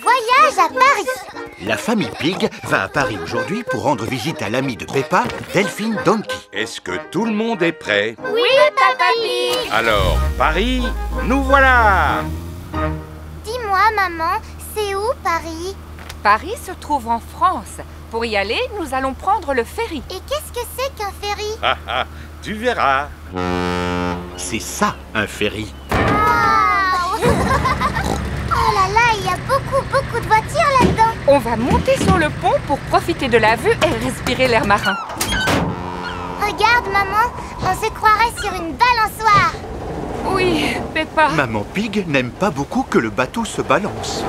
voyage à Paris La famille Pig va à Paris aujourd'hui pour rendre visite à l'ami de Peppa, Delphine Donkey. Est-ce que tout le monde est prêt? Oui, Papa Pig Alors, Paris, nous voilà Dis-moi, maman, c'est où Paris? Paris se trouve en France. Pour y aller, nous allons prendre le ferry. Et qu'est-ce que c'est qu'un ferry? Ah ah, tu verras. C'est ça, un ferry. Waouh Oh là là, il y a beaucoup, beaucoup de voitures là-dedans On va monter sur le pont pour profiter de la vue et respirer l'air marin. Regarde, maman, on se croirait sur une balançoire Oui, Peppa. Maman Pig n'aime pas beaucoup que le bateau se balance.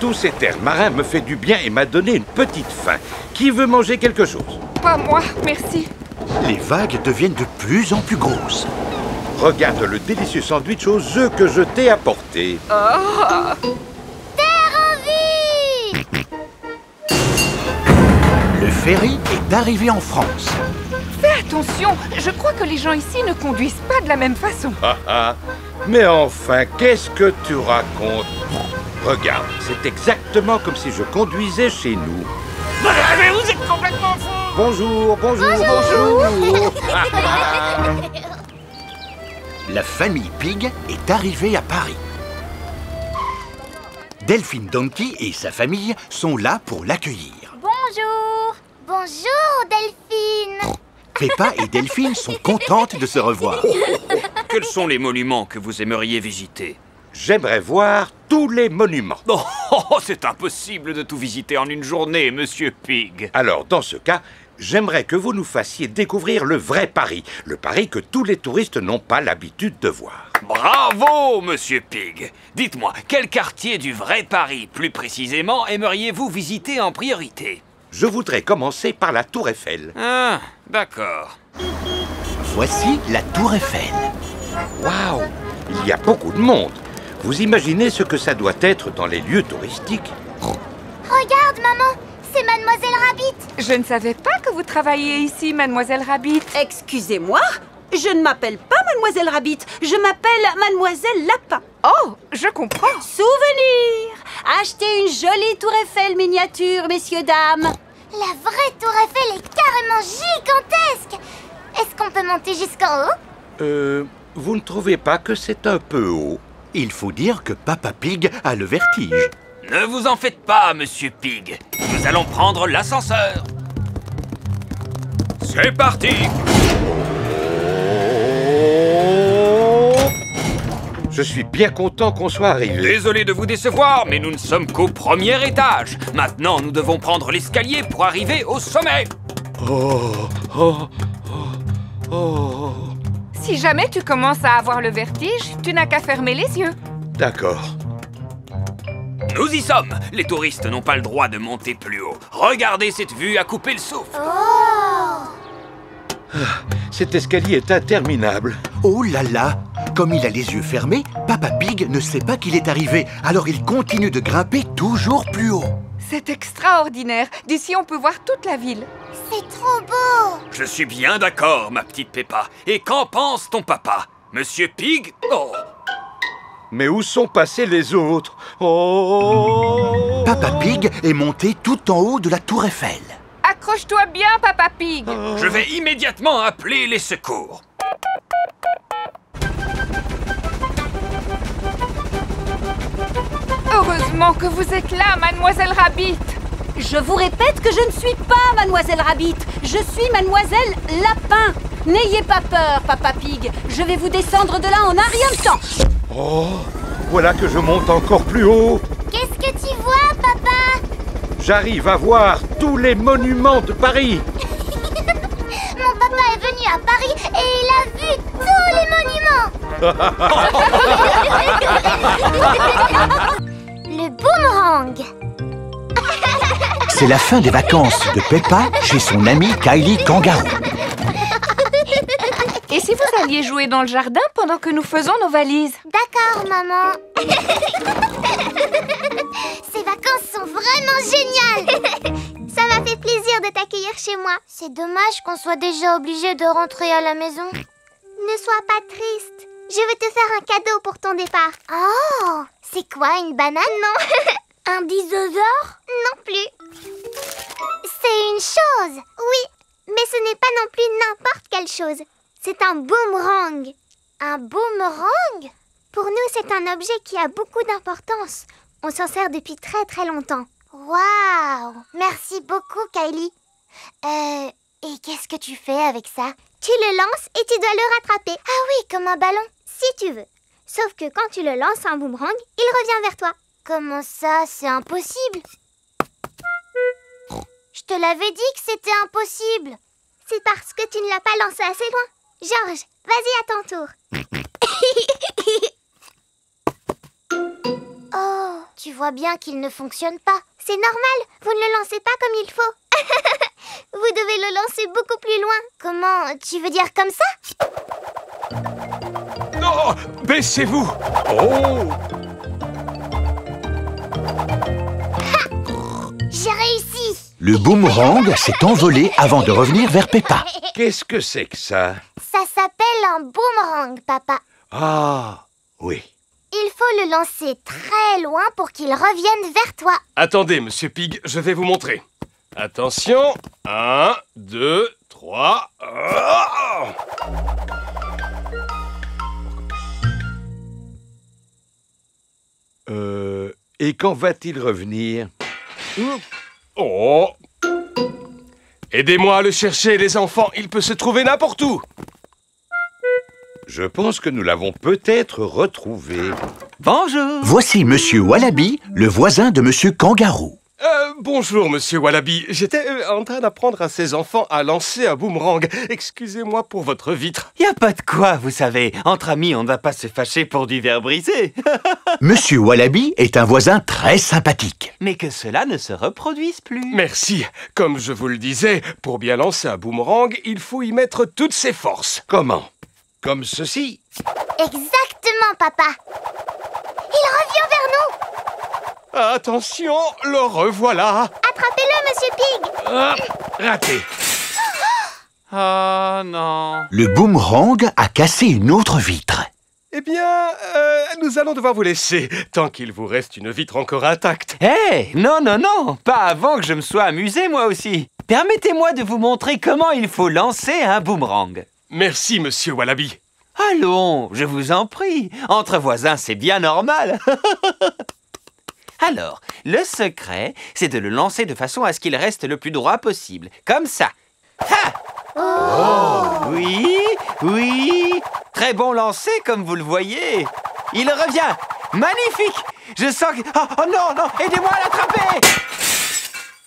Tous ces terres marins me fait du bien et m'a donné une petite faim. Qui veut manger quelque chose? Pas moi, merci. Les vagues deviennent de plus en plus grosses. Regarde le délicieux sandwich aux œufs que je t'ai apporté. Terre en vue Le ferry est arrivé en France. Fais attention, je crois que les gens ici ne conduisent pas de la même façon. Ah ah Mais enfin, qu'est-ce que tu racontes? Regarde, c'est exactement comme si je conduisais chez nous. Mais vous êtes complètement fou Bonjour, bonjour, bonjour, La famille Pig est arrivée à Paris. Delphine Donkey et sa famille sont là pour l'accueillir. Bonjour Bonjour, Delphine Peppa et Delphine sont contentes de se revoir. Quels sont les monuments que vous aimeriez visiter? J'aimerais voir tous les monuments. Oh, c'est impossible de tout visiter en une journée, monsieur Pig. Alors, dans ce cas, j'aimerais que vous nous fassiez découvrir le vrai Paris, le Paris que tous les touristes n'ont pas l'habitude de voir. Bravo, monsieur Pig. Dites-moi, quel quartier du vrai Paris, plus précisément, aimeriez-vous visiter en priorité? Je voudrais commencer par la Tour Eiffel. Ah, d'accord. Voici la Tour Eiffel. Waouh Il y a beaucoup de monde. Vous imaginez ce que ça doit être dans les lieux touristiques Regarde, maman C'est Mademoiselle Rabbit Je ne savais pas que vous travailliez ici, mademoiselle Rabbit. Excusez-moi, je ne m'appelle pas Mademoiselle Rabbit, je m'appelle Mademoiselle Lapin. Oh, je comprends. Souvenir Achetez une jolie tour Eiffel miniature, messieurs, dames. La vraie tour Eiffel est carrément gigantesque Est-ce qu'on peut monter jusqu'en haut? Euh, vous ne trouvez pas que c'est un peu haut? Il faut dire que Papa Pig a le vertige. Ne vous en faites pas, monsieur Pig. Nous allons prendre l'ascenseur. C'est parti Je suis bien content qu'on soit arrivé. Désolé de vous décevoir, mais nous ne sommes qu'au premier étage. Maintenant, nous devons prendre l'escalier pour arriver au sommet. Oh, oh, oh, oh. Si jamais tu commences à avoir le vertige, tu n'as qu'à fermer les yeux. D'accord. Nous y sommes. Les touristes n'ont pas le droit de monter plus haut. Regardez cette vue à couper le souffle. Cet escalier est interminable. Oh là là Comme il a les yeux fermés, Papa Pig ne sait pas qu'il est arrivé, alors il continue de grimper toujours plus haut. C'est extraordinaire. D'ici, on peut voir toute la ville. C'est trop beau Je suis bien d'accord, ma petite Peppa. Et qu'en pense ton papa? Monsieur Pig? Oh Mais où sont passés les autres Oh Papa Pig est monté tout en haut de la tour Eiffel. Accroche-toi bien, Papa Pig. Je vais immédiatement appeler les secours. Heureusement que vous êtes là, mademoiselle Rabbit. Je vous répète que je ne suis pas Mademoiselle Rabbit, je suis Mademoiselle Lapin. N'ayez pas peur, Papa Pig, je vais vous descendre de là en un rien de temps. Oh Voilà que je monte encore plus haut. Qu'est-ce que tu vois, papa? J'arrive à voir tous les monuments de Paris. Mon papa est venu à Paris et il a vu tous les monuments Le boomerang C'est la fin des vacances de Peppa chez son amie Kylie Kangaroo. Alliez jouer dans le jardin pendant que nous faisons nos valises D'accord, maman. Ces vacances sont vraiment géniales. Ça m'a fait plaisir de t'accueillir chez moi. C'est dommage qu'on soit déjà obligé de rentrer à la maison. Ne sois pas triste. Je vais te faire un cadeau pour ton départ. Oh, c'est quoi, une banane? Non. un dinosaure? Non plus. C'est une chose, oui, mais ce n'est pas non plus n'importe quelle chose. C'est un boomerang. Un boomerang? Pour nous, c'est un objet qui a beaucoup d'importance. On s'en sert depuis très très longtemps. Waouh Merci beaucoup, Kylie. Euh, et qu'est-ce que tu fais avec ça? Tu le lances et tu dois le rattraper. Ah oui, comme un ballon, si tu veux. Sauf que quand tu le lances un boomerang, il revient vers toi. Comment ça C'est impossible? Je te l'avais dit que c'était impossible. C'est parce que tu ne l'as pas lancé assez loin. Georges, vas-y à ton tour. oh, tu vois bien qu'il ne fonctionne pas. C'est normal, vous ne le lancez pas comme il faut. vous devez le lancer beaucoup plus loin. Comment Tu veux dire comme ça? Non Baissez-vous Oh J'ai réussi Le boomerang s'est envolé avant de revenir vers Peppa. Qu'est-ce que c'est que ça? Ça s'appelle un boomerang, papa. Ah, oui. Il faut le lancer très loin pour qu'il revienne vers toi. Attendez, monsieur Pig, je vais vous montrer. Attention. Un, deux, trois. Ah Euh, et quand va-t-il revenir Oh Aidez-moi à le chercher, les enfants. Il peut se trouver n'importe où. Je pense que nous l'avons peut-être retrouvé. Bonjour Voici Monsieur Wallaby, le voisin de Monsieur Kangaroo. Euh, bonjour, monsieur Wallaby. J'étais euh, en train d'apprendre à ces enfants à lancer un boomerang. Excusez-moi pour votre vitre. Y a pas de quoi, vous savez. Entre amis, on ne va pas se fâcher pour du verre brisé. Monsieur Wallaby est un voisin très sympathique. Mais que cela ne se reproduise plus. Merci. Comme je vous le disais, pour bien lancer un boomerang, il faut y mettre toutes ses forces. Comment? Comme ceci Exactement, papa. Il revient vers nous. Attention, le revoilà. Attrapez-le, monsieur Pig. Ah, raté. Oh non. Le boomerang a cassé une autre vitre. Eh bien, euh, nous allons devoir vous laisser, tant qu'il vous reste une vitre encore intacte. Hé, non, non, non, pas avant que je me sois amusé moi aussi. Permettez-moi de vous montrer comment il faut lancer un boomerang. Merci, monsieur Wallaby. Allons, je vous en prie. Entre voisins, c'est bien normal. Alors, le secret, c'est de le lancer de façon à ce qu'il reste le plus droit possible. Comme ça. Ha Oh Oui, oui. Très bon lancer, comme vous le voyez. Il revient. Magnifique. Je sens que... Oh, oh non, non, aidez-moi à l'attraper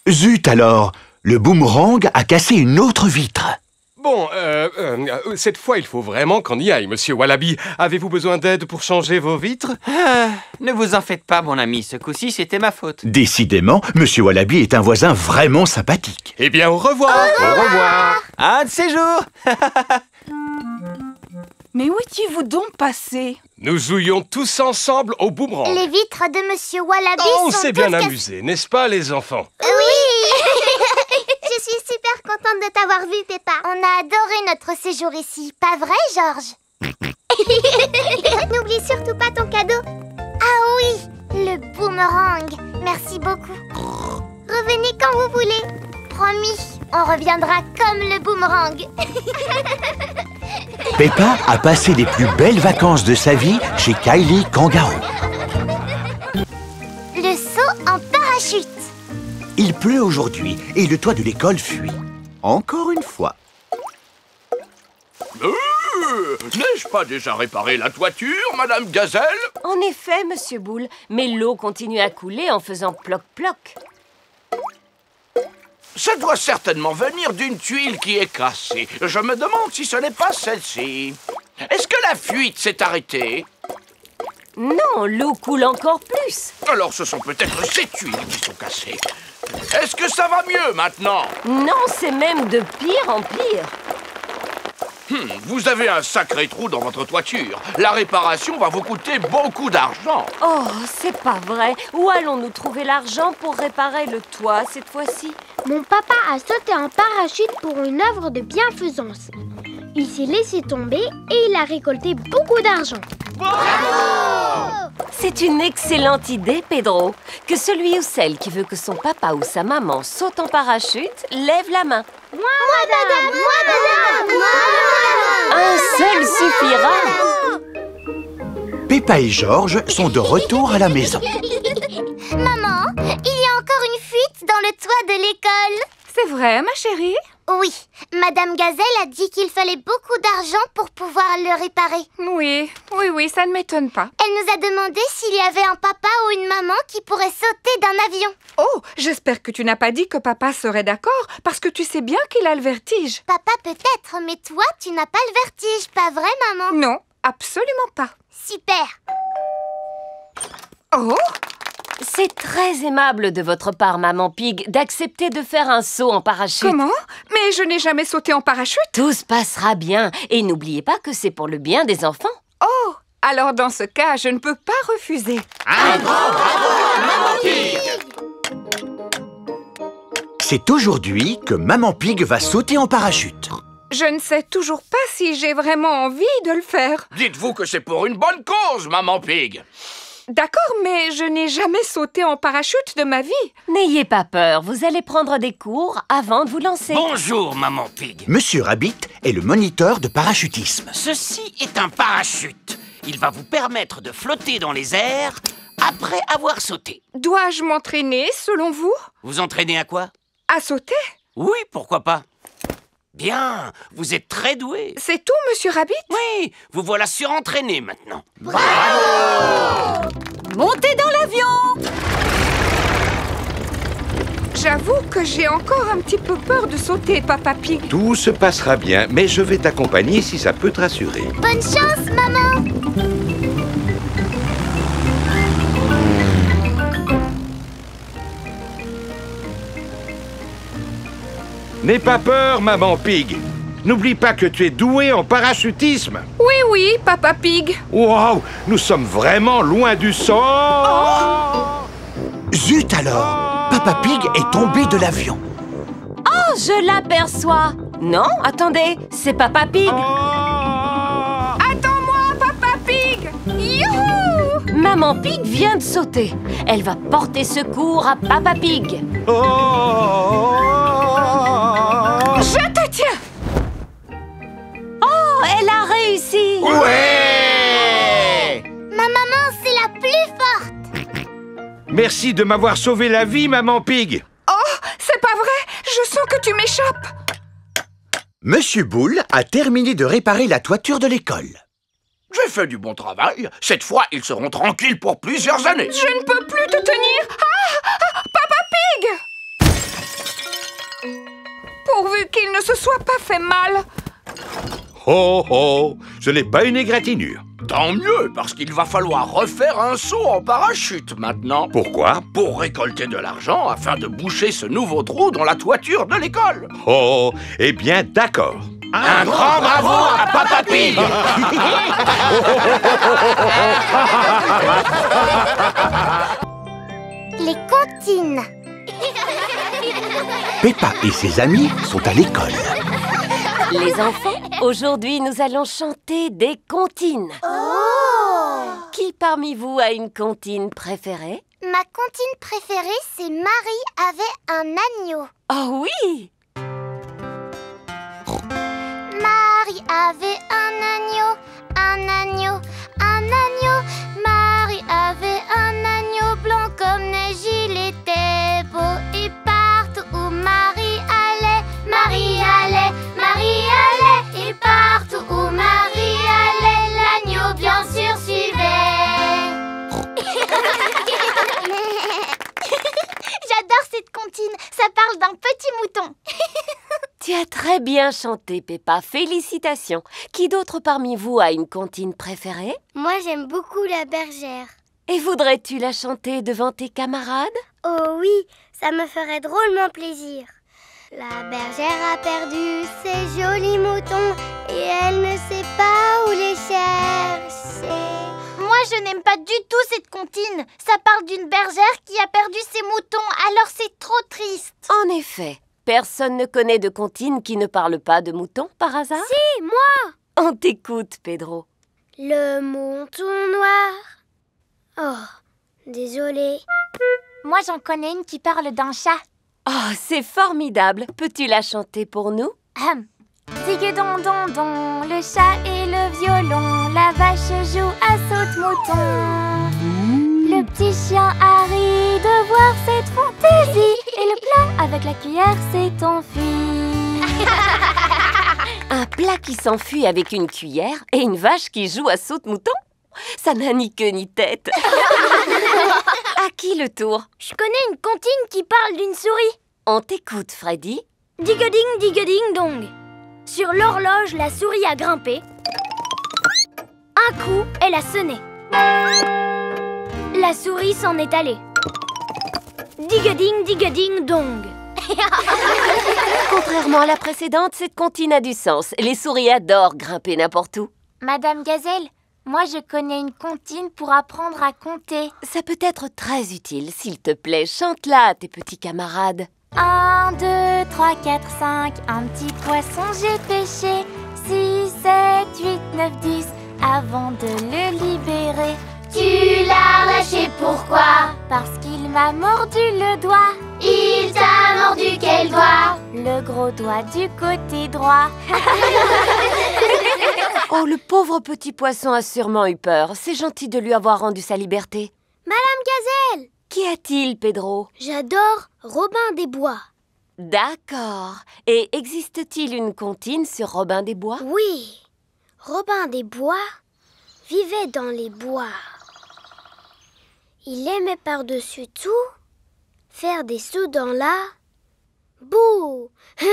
Zut alors, le boomerang a cassé une autre vitre. Bon, euh, euh, cette fois, il faut vraiment qu'on y aille, monsieur Wallaby. Avez-vous besoin d'aide pour changer vos vitres? Ah, Ne vous en faites pas, mon ami. Ce coup-ci, c'était ma faute. Décidément, Monsieur Wallaby est un voisin vraiment sympathique. Eh bien, au revoir. Au revoir. Un de ces jours. Mais où étiez-vous donc passé? Nous jouions tous ensemble au boomerang. Les vitres de monsieur Wallaby Oh, on sont s'est bien amusé, n'est-ce pas, les enfants? Oui Je suis super contente de t'avoir vu, Peppa. On a adoré notre séjour ici, pas vrai, Georges? N'oublie surtout pas ton cadeau. Ah oui, le boomerang. Merci beaucoup. Revenez quand vous voulez. Promis, on reviendra comme le boomerang. Peppa a passé les plus belles vacances de sa vie chez Kylie Kangaroo. Le saut en parachute. Il pleut aujourd'hui et le toit de l'école fuit. Encore une fois. Euh, N'ai-je pas déjà réparé la toiture, Madame Gazelle? En effet, Monsieur Boule, mais l'eau continue à couler en faisant ploc-ploc. Ça doit certainement venir d'une tuile qui est cassée. Je me demande si ce n'est pas celle-ci. Est-ce que la fuite s'est arrêtée? Non, l'eau coule encore plus. Alors ce sont peut-être ces tuiles qui sont cassées. Est-ce que ça va mieux maintenant? Non, c'est même de pire en pire. Hmm, Vous avez un sacré trou dans votre toiture. La réparation va vous coûter beaucoup d'argent. Oh, c'est pas vrai. Où allons-nous trouver l'argent pour réparer le toit cette fois-ci? Mon papa a sauté en parachute pour une œuvre de bienfaisance. Il s'est laissé tomber et il a récolté beaucoup d'argent. C'est une excellente idée, Pedro. Que celui ou celle qui veut que son papa ou sa maman saute en parachute lève la main. Moi, madame Moi, madame Moi, Un seul suffira. Peppa et Georges sont de retour à la maison. Maman, il y a encore une fuite dans le toit de l'école. C'est vrai, ma chérie? Oui, Madame Gazelle a dit qu'il fallait beaucoup d'argent pour pouvoir le réparer. Oui, oui, oui, ça ne m'étonne pas. Elle nous a demandé s'il y avait un papa ou une maman qui pourrait sauter d'un avion. Oh, j'espère que tu n'as pas dit que papa serait d'accord, parce que tu sais bien qu'il a le vertige. Papa peut-être, mais toi, tu n'as pas le vertige, pas vrai, maman? Non, absolument pas. Super Oh C'est très aimable de votre part, Maman Pig, d'accepter de faire un saut en parachute. Comment? Mais je n'ai jamais sauté en parachute. Tout se passera bien. Et n'oubliez pas que c'est pour le bien des enfants. Oh Alors dans ce cas, je ne peux pas refuser. C'est aujourd'hui que Maman Pig va sauter en parachute. Je ne sais toujours pas si j'ai vraiment envie de le faire. Dites-vous que c'est pour une bonne cause, Maman Pig. D'accord, mais je n'ai jamais sauté en parachute de ma vie. N'ayez pas peur, vous allez prendre des cours avant de vous lancer. Bonjour, Maman Pig. Monsieur Rabbit est le moniteur de parachutisme. Ceci est un parachute. Il va vous permettre de flotter dans les airs après avoir sauté. Dois-je m'entraîner, selon vous? Vous entraînez à quoi? À sauter? Oui, pourquoi pas Bien, vous êtes très doué. C'est tout, Monsieur Rabbit? Oui, vous voilà surentraîné maintenant. Montez dans l'avion J'avoue que j'ai encore un petit peu peur de sauter, Papa Pig. Tout se passera bien, mais je vais t'accompagner si ça peut te rassurer. Bonne chance, maman N'aie pas peur, Maman Pig. N'oublie pas que tu es doué en parachutisme. Oui, oui, Papa Pig. Wow, nous sommes vraiment loin du sol. Zut alors Papa Pig est tombé de l'avion. Oh, je l'aperçois Non, attendez, c'est Papa Pig Attends-moi, Papa Pig Youhou Maman Pig vient de sauter. Elle va porter secours à Papa Pig. Oh. Oh, elle a réussi Ouais Ma maman, c'est la plus forte Merci de m'avoir sauvé la vie, Maman Pig. Oh, c'est pas vrai Je sens que tu m'échappes Monsieur Boule a terminé de réparer la toiture de l'école. J'ai fait du bon travail. Cette fois, ils seront tranquilles pour plusieurs années. Je ne peux plus te tenir Ah, ah, Papa Pig Pourvu qu'il ne se soit pas fait mal Oh oh, ce n'est pas une égratignure. Tant mieux, parce qu'il va falloir refaire un saut en parachute maintenant. Pourquoi? Pour récolter de l'argent afin de boucher ce nouveau trou dans la toiture de l'école. Oh, eh bien d'accord. Un grand bravo à Papa Pig Les comptines Peppa et ses amis sont à l'école. Les enfants, aujourd'hui nous allons chanter des comptines. Oh Qui parmi vous a une comptine préférée? Ma comptine préférée, c'est Marie avait un agneau. Oh oui Marie avait un Comptine, ça parle d'un petit mouton. Tu as très bien chanté, Peppa. Félicitations. Qui d'autre parmi vous a une comptine préférée? Moi j'aime beaucoup la bergère. Et voudrais-tu la chanter devant tes camarades? Oh oui, ça me ferait drôlement plaisir. La bergère a perdu ses jolis moutons et elle ne sait pas où les chercher. Moi, je n'aime pas du tout cette comptine. Ça parle d'une bergère qui a perdu ses moutons, alors c'est trop triste. En effet, Personne ne connaît de comptine qui ne parle pas de mouton par hasard? Si, moi On t'écoute, Pedro. Le mouton noir. Oh, désolé. Moi, j'en connais une qui parle d'un chat. Oh, c'est formidable. Peux-tu la chanter pour nous? Hum. Digue don don don, le chat et le violon, la vache joue à saute-mouton. Le petit chien Harry de voir cette fantaisie et le plat avec la cuillère s'est enfui. Un plat qui s'enfuit avec une cuillère et une vache qui joue à saute-mouton? Ça n'a ni queue ni tête. à qui le tour? Je connais une comptine qui parle d'une souris. On t'écoute, Freddy. Digue-ding, digue-ding dong. Sur l'horloge, la souris a grimpé. Un coup, elle a sonné. La souris s'en est allée. Digue-ding, digue-ding dong. Contrairement à la précédente, cette comptine a du sens. Les souris adorent grimper n'importe où. Madame Gazelle, moi je connais une comptine pour apprendre à compter. Ça peut être très utile. S'il te plaît, chante-la à tes petits camarades. 1, 2, 3, 4, 5, un petit poisson j'ai pêché. 6, 7, 8, 9, 10, avant de le libérer. Tu l'as lâché pourquoi? Parce qu'il m'a mordu le doigt. Il t'a mordu quel doigt? Le gros doigt du côté droit. Oh, le pauvre petit poisson a sûrement eu peur. C'est gentil de lui avoir rendu sa liberté. Madame Gazelle Qu'y a-t-il, Pedro? J'adore Robin des Bois. D'accord. Et existe-t-il une comptine sur Robin des Bois? Oui, Robin des Bois vivait dans les bois. Il aimait par-dessus tout faire des sauts dans la boue.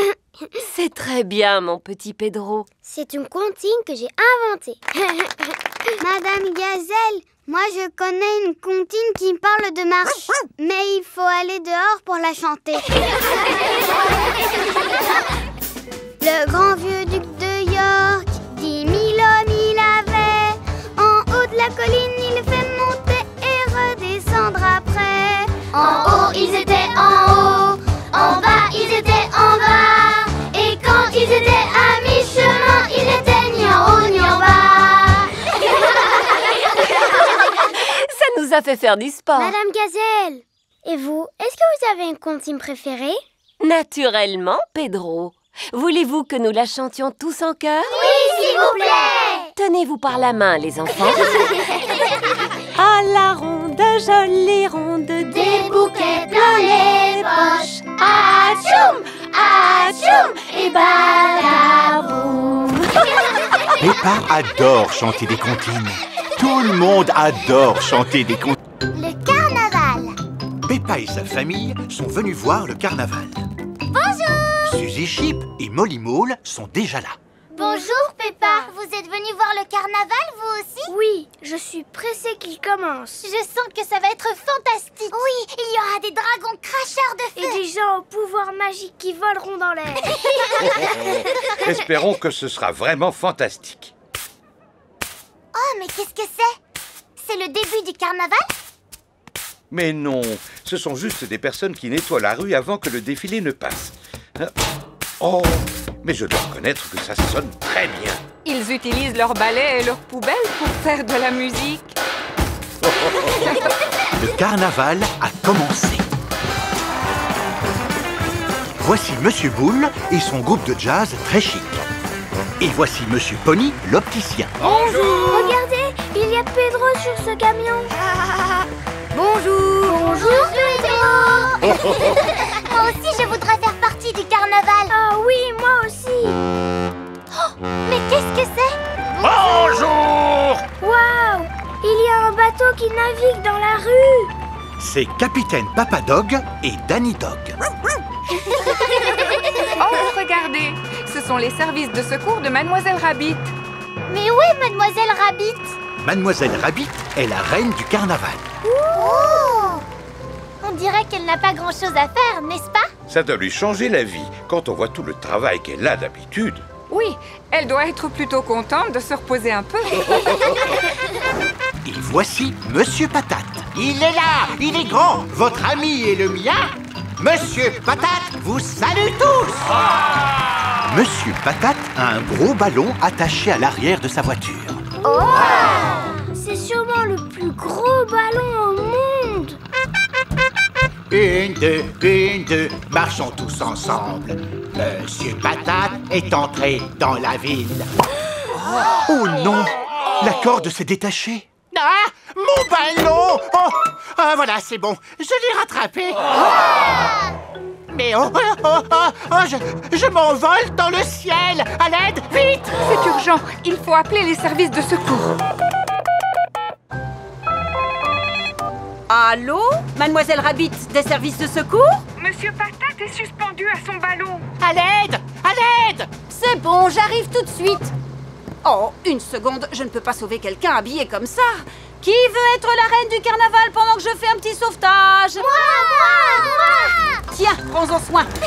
C'est très bien, mon petit Pedro. C'est une comptine que j'ai inventée. Madame Gazelle, moi je connais une comptine qui parle de marche, mais il faut aller dehors pour la chanter. Le grand vieux duc de York, dix mille hommes il avait. En haut de la colline, il fait monter et redescendre après. En haut, ils étaient en haut. En bas, ils étaient en Ça fait faire du sport. Madame Gazelle, et vous, est-ce que vous avez une comptine préférée? Naturellement, Pedro. Voulez-vous que nous la chantions tous en chœur? Oui, s'il vous plaît Tenez-vous par la main, les enfants. à la ronde, jolie ronde, Des bouquets plein les poches. Atchoum, atchoum, et badaboum. Peppa adore chanter des comptines. Tout le monde adore chanter des comptines. Le carnaval. Peppa et sa famille sont venus voir le carnaval. Bonjour Suzy Chip et Molly Mole sont déjà là. Bonjour Peppa Vous êtes venue voir le carnaval, vous aussi? Oui, je suis pressée qu'il commence. Je sens que ça va être fantastique Oui, il y aura des dragons cracheurs de feu Et des gens au pouvoir magique qui voleront dans l'air Espérons que ce sera vraiment fantastique. Oh, mais qu'est-ce que c'est? C'est le début du carnaval? Mais non, ce sont juste des personnes qui nettoient la rue avant que le défilé ne passe. Euh, Oh, mais je dois reconnaître que ça sonne très bien. Ils utilisent leurs balais et leurs poubelles pour faire de la musique. Le carnaval a commencé. Voici Monsieur Boule et son groupe de jazz très chic. Et voici Monsieur Pony, l'opticien. Regardez, il y a Pedro sur ce camion. Bonjour. Bonjour Pedro. Moi aussi je voudrais faire partie du carnaval. Ah oui, moi aussi. Oh, Mais qu'est-ce que c'est? Bonjour. Waouh Il y a un bateau qui navigue dans la rue. C'est Capitaine Papa Dog et Danny Dog. Oh, regardez Ce sont les services de secours de Mademoiselle Rabbit. Mais où est Mademoiselle Rabbit? Mademoiselle Rabbit est la reine du carnaval. Oh On dirait qu'elle n'a pas grand-chose à faire, n'est-ce pas? Ça doit lui changer la vie quand on voit tout le travail qu'elle a d'habitude. Oui, elle doit être plutôt contente de se reposer un peu. Et voici Monsieur Patate. Il est là Il est grand Votre ami et le mien Monsieur Patate vous salue tous Monsieur Patate a un gros ballon attaché à l'arrière de sa voiture. Oh C'est sûrement le plus gros ballon au monde Une, deux, une, deux, marchons tous ensemble. Monsieur Patate est entré dans la ville. Oh non La corde s'est détachée. Ah Mon ballon oh, ah, Voilà, c'est bon. Je l'ai rattrapé. Oh, oh, oh, oh, oh, je, je m'envole dans le ciel À l'aide, vite C'est urgent, il faut appeler les services de secours. Allô Mademoiselle Rabbit, des services de secours? Monsieur Patate est suspendu à son ballon. À l'aide À l'aide C'est bon, j'arrive tout de suite. Oh, une seconde, je ne peux pas sauver quelqu'un habillé comme ça. Qui veut être la reine du carnaval pendant que je fais un petit sauvetage Moi Moi Moi Tiens, prends-en soin.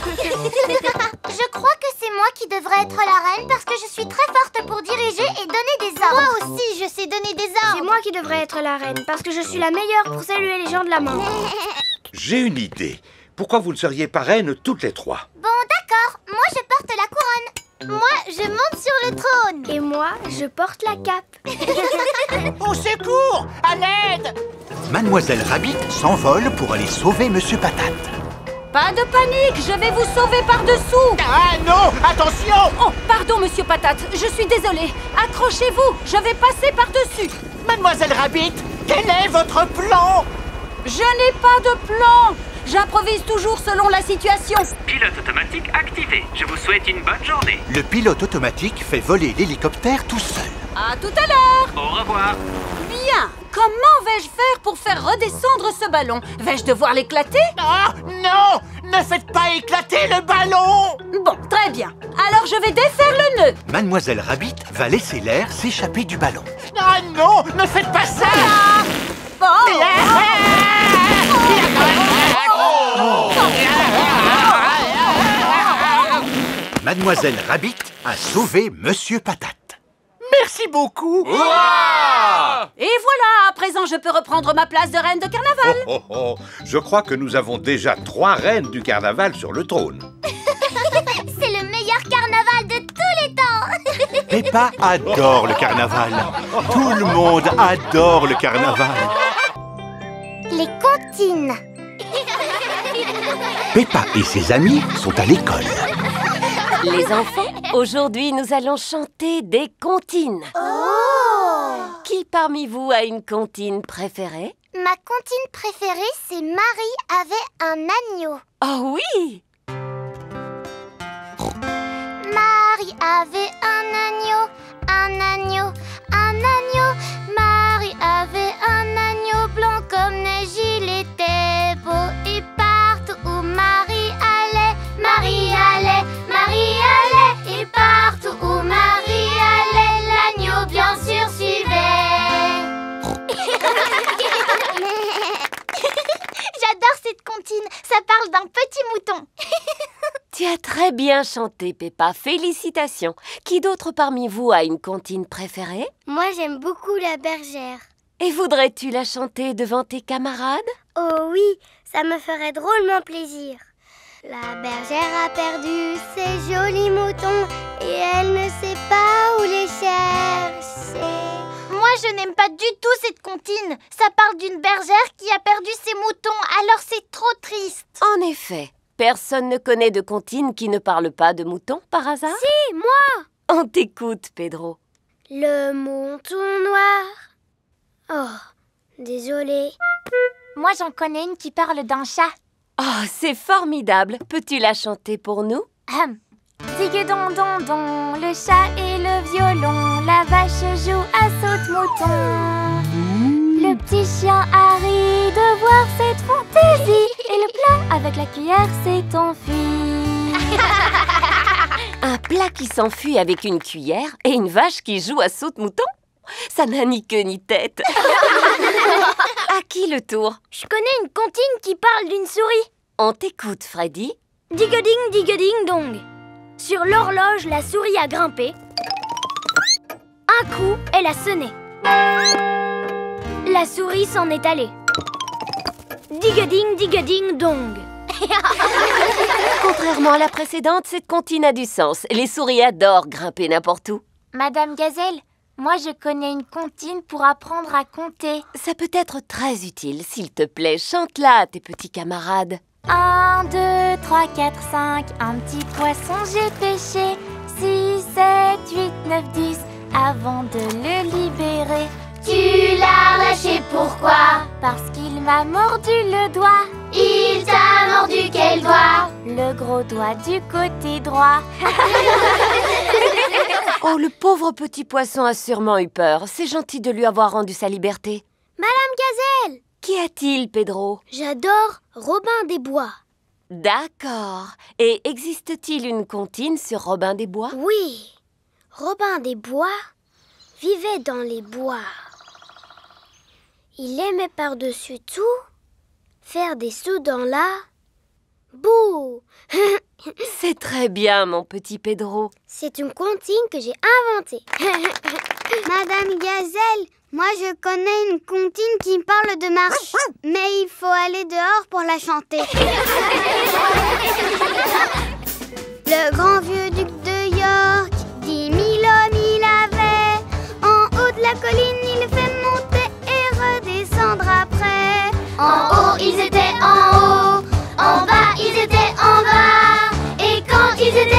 Je crois que c'est moi qui devrais être la reine parce que je suis très forte pour diriger et donner des ordres. Moi aussi, je sais donner des ordres. C'est moi qui devrais être la reine parce que je suis la meilleure pour saluer les gens de la main. J'ai une idée. Pourquoi vous ne seriez pas reines toutes les trois Bon, d'accord. Moi, je porte la couronne. Moi, je monte sur le trône. Et moi, je porte la cape. Au secours À l'aide Mademoiselle Rabbit s'envole pour aller sauver Monsieur Patate. Pas de panique, je vais vous sauver par-dessous. Ah non Attention Oh, pardon, monsieur Patate, je suis désolée. Accrochez-vous, je vais passer par-dessus. Mademoiselle Rabbit, quel est votre plan? Je n'ai pas de plan. J'improvise toujours selon la situation. Pilote automatique activé. Je vous souhaite une bonne journée. Le pilote automatique fait voler l'hélicoptère tout seul. À tout à l'heure. Au revoir. Bien. Comment vais-je faire pour faire redescendre ce ballon? Vais-je devoir l'éclater? Ah non Ne faites pas éclater le ballon Bon, très bien. Alors je vais défaire le nœud. Mademoiselle Rabbit va laisser l'air s'échapper du ballon. Ah non Ne faites pas ça Oh. Mademoiselle Rabbit a sauvé Monsieur Patate. Merci beaucoup Et voilà, à présent je peux reprendre ma place de reine de carnaval. Oh, oh, oh. Je crois que nous avons déjà trois reines du carnaval sur le trône. C'est le meilleur carnaval de tous les temps. Peppa adore le carnaval. Tout le monde adore le carnaval. Les comptines. Peppa et ses amis sont à l'école. Les enfants, aujourd'hui nous allons chanter des comptines. Oh Qui parmi vous a une comptine préférée? Ma comptine préférée, c'est Marie avait un agneau. Oh oui Marie avait un agneau, un agneau, J'adore cette comptine, ça parle d'un petit mouton. Tu as très bien chanté, Peppa. Félicitations. Qui d'autre parmi vous a une comptine préférée? Moi, j'aime beaucoup la bergère. Et voudrais-tu la chanter devant tes camarades? Oh oui, ça me ferait drôlement plaisir. La bergère a perdu ses jolis moutons je n'aime pas du tout cette comptine. Ça parle d'une bergère qui a perdu ses moutons, alors c'est trop triste. En effet, personne ne connaît de comptine qui ne parle pas de moutons par hasard? Si, moi On t'écoute, Pedro. Le mouton noir. Oh, désolé. Moi, j'en connais une qui parle d'un chat. Oh, c'est formidable. Peux-tu la chanter pour nous? Hum. Digue don don don, le chat et le violon, la vache joue à saute-mouton. Le petit chien Harry de voir cette fantaisie et le plat avec la cuillère s'est enfui. Un plat qui s'enfuit avec une cuillère et une vache qui joue à saute-mouton? Ça n'a ni queue ni tête. à qui le tour? Je connais une comptine qui parle d'une souris. On t'écoute, Freddy. Digoding, digoding, dong. Sur l'horloge, la souris a grimpé. Un coup, elle a sonné. La souris s'en est allée. Digoding, digoding, dong. Contrairement à la précédente, cette comptine a du sens. Les souris adorent grimper n'importe où. Madame Gazelle, moi je connais une comptine pour apprendre à compter. Ça peut être très utile. S'il te plaît, chante-la à tes petits camarades. 1, 2, 3, 4, 5, un petit poisson j'ai pêché. 6, 7, 8, 9, 10, avant de le libérer. Tu l'as lâché pourquoi? Parce qu'il m'a mordu le doigt. Il t'a mordu quel doigt? Le gros doigt du côté droit. Oh, le pauvre petit poisson a sûrement eu peur. C'est gentil de lui avoir rendu sa liberté. Madame Gazelle Qu'y a-t-il, Pedro? J'adore Robin des Bois. D'accord. Et existe-t-il une comptine sur Robin des Bois? Oui. Robin des Bois vivait dans les bois. Il aimait par-dessus tout faire des sauts dans la boue. C'est très bien, mon petit Pedro. C'est une comptine que j'ai inventée. Madame Gazelle, moi je connais une comptine qui parle de marche, mais il faut aller dehors pour la chanter. Le grand vieux duc de York, dix mille hommes il avait. En haut de la colline, il fait monter et redescendre après. En haut, ils étaient en haut. En bas, ils étaient en bas. Et quand ils étaient